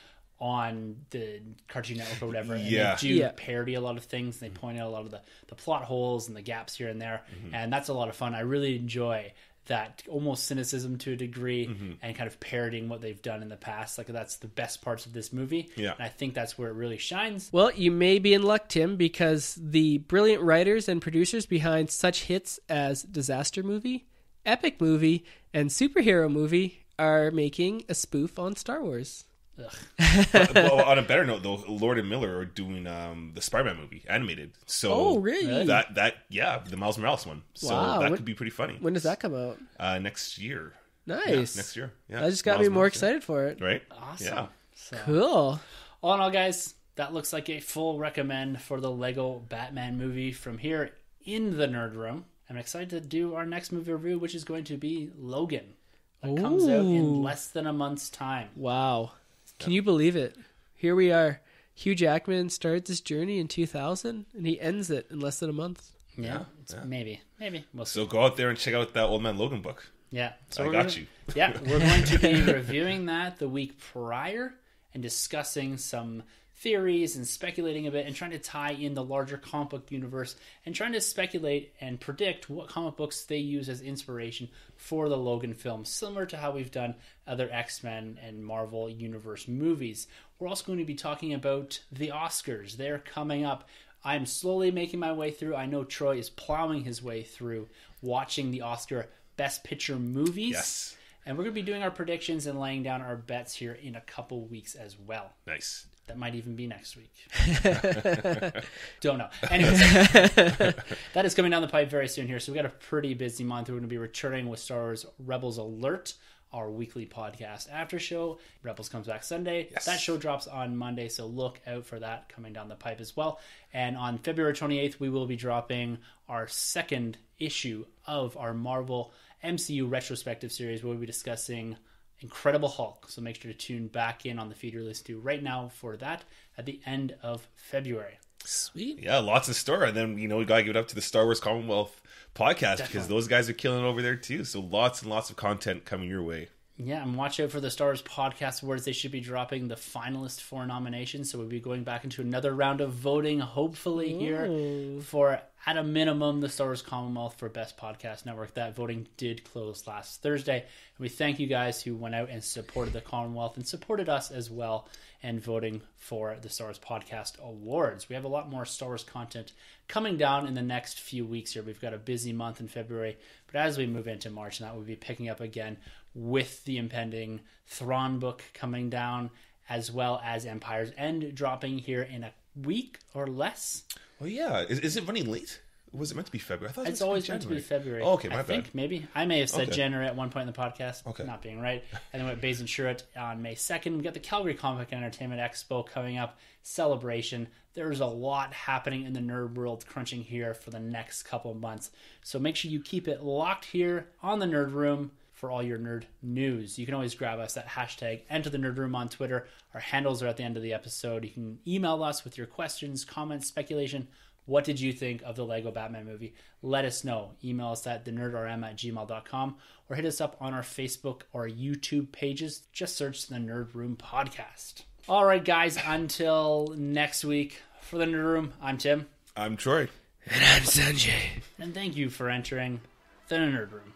on the Cartoon Network or whatever, and Yeah. they do Yeah. parody a lot of things. And they point out a lot of the, the plot holes and the gaps here and there, Mm-hmm. and that's a lot of fun. I really enjoy that almost cynicism to a degree Mm-hmm. and kind of parroting what they've done in the past. Like that's the best parts of this movie. Yeah. And I think that's where it really shines. Well, you may be in luck, Tim, because the brilliant writers and producers behind such hits as Disaster Movie, Epic Movie, and Superhero Movie are making a spoof on Star Wars. But, well, on a better note, though, Lord and Miller are doing um, the Spider-Man movie animated. So Oh, really? That that yeah, the Miles Morales one. So Wow, that when- could be pretty funny. When does that come out? Uh, next year. Yeah, Nice. next year. Yeah, That just got Miles me more Morales, excited for it. Right. Awesome. Yeah. So, Cool. all in all, guys, that looks like a full recommend for the Lego Batman movie from here in the Nerd Room. I'm excited to do our next movie review, which is going to be Logan. That comes out in less than a month's time. Wow. Can you believe it? Here we are. Hugh Jackman started this journey in 2000 and he ends it in less than a month. Yeah, Yeah, it's yeah. maybe, maybe we'll see. So go out there and check out that Old Man Logan book. Yeah, so I got gonna- you. yeah, we're going to be reviewing that the week prior and discussing some theories and speculating a bit and trying to tie in the larger comic book universe and trying to speculate and predict what comic books they use as inspiration for the Logan film, similar to how we've done other X Men and Marvel Universe movies. We're also going to be talking about the Oscars. They're coming up I'm slowly making my way through. I know Troy is plowing his way through watching the Oscar Best Picture movies. Yes. And we're going to be doing our predictions and laying down our bets here in a couple weeks as well. Nice. That might even be next week. Don't know. Anyways, that is coming down the pipe very soon here. So we got a pretty busy month. We're going to be returning with Star Wars Rebels Alert, our weekly podcast after show. Rebels comes back Sunday. Yes. That show drops on Monday, so look out for that coming down the pipe as well. And on February 28th, we will be dropping our second issue of our Marvel MCU retrospective series where we'll be discussing Incredible Hulk. So make sure to tune back in on the feed you're listening to right now for that at the end of February. Sweet. Yeah, lots in store. And then, you know, we got to give it up to the Star Wars Commonwealth podcast because those guys are killing it over there too. So lots and lots of content coming your way. Yeah, and watch out for the Stars Podcast Awards. They should be dropping the finalists for nominations. So we'll be going back into another round of voting, hopefully, here for, at a minimum, the Stars Commonwealth for Best Podcast Network. That voting did close last Thursday. And we thank you guys who went out and supported the Commonwealth and supported us as well and voting for the Stars Podcast Awards. We have a lot more Stars content coming down in the next few weeks here. We've got a busy month in February, but as we move into March, and that will be picking up again with the impending Thrawn book coming down, as well as Empire's End dropping here in a week or less. Oh, yeah. Is, is it running late? Was it meant to be February? I thought it It's was always meant to be. February. Oh, okay, my I bad. think maybe I may have said Okay. January at one point in the podcast, Okay. not being right. And then we have Basin Shuret on May second. We got the Calgary Comic and Entertainment Expo coming up. Celebration. There's a lot happening in the nerd world, crunching here for the next couple of months. So make sure you keep it locked here on the Nerd Room for all your nerd news. You can always grab us at hashtag enter the nerd room on Twitter. Our handles are at the end of the episode. You can email us with your questions, comments, speculation. What did you think of the Lego Batman movie? Let us know. Email us at thenerdrm at gmail.com or hit us up on our Facebook or YouTube pages. Just search the Nerd Room Podcast. All right, guys, until next week for the Nerd Room, I'm Tim. I'm Troy. And I'm Sunjay. And thank you for entering the Nerd Room.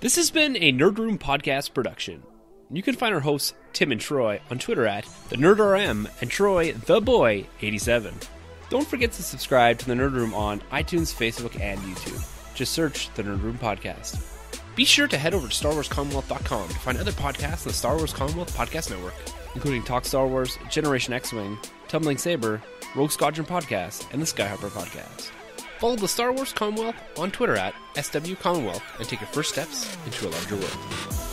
This has been a Nerd Room podcast production. You can find our hosts Tim and Troy on Twitter at the NerdRM and Troy the Boy 87. Don't forget to subscribe to the Nerd Room on iTunes, Facebook, and YouTube. Just search the Nerd Room podcast. Be sure to head over to StarWarsCommonwealth.com to find other podcasts on the Star Wars Commonwealth Podcast Network, including Talk Star Wars, Generation X-Wing, Tumbling Saber, Rogue Squadron Podcast, and the Skyhopper Podcast. Follow the Star Wars Commonwealth on Twitter at SW Commonwealth and take your first steps into a larger world.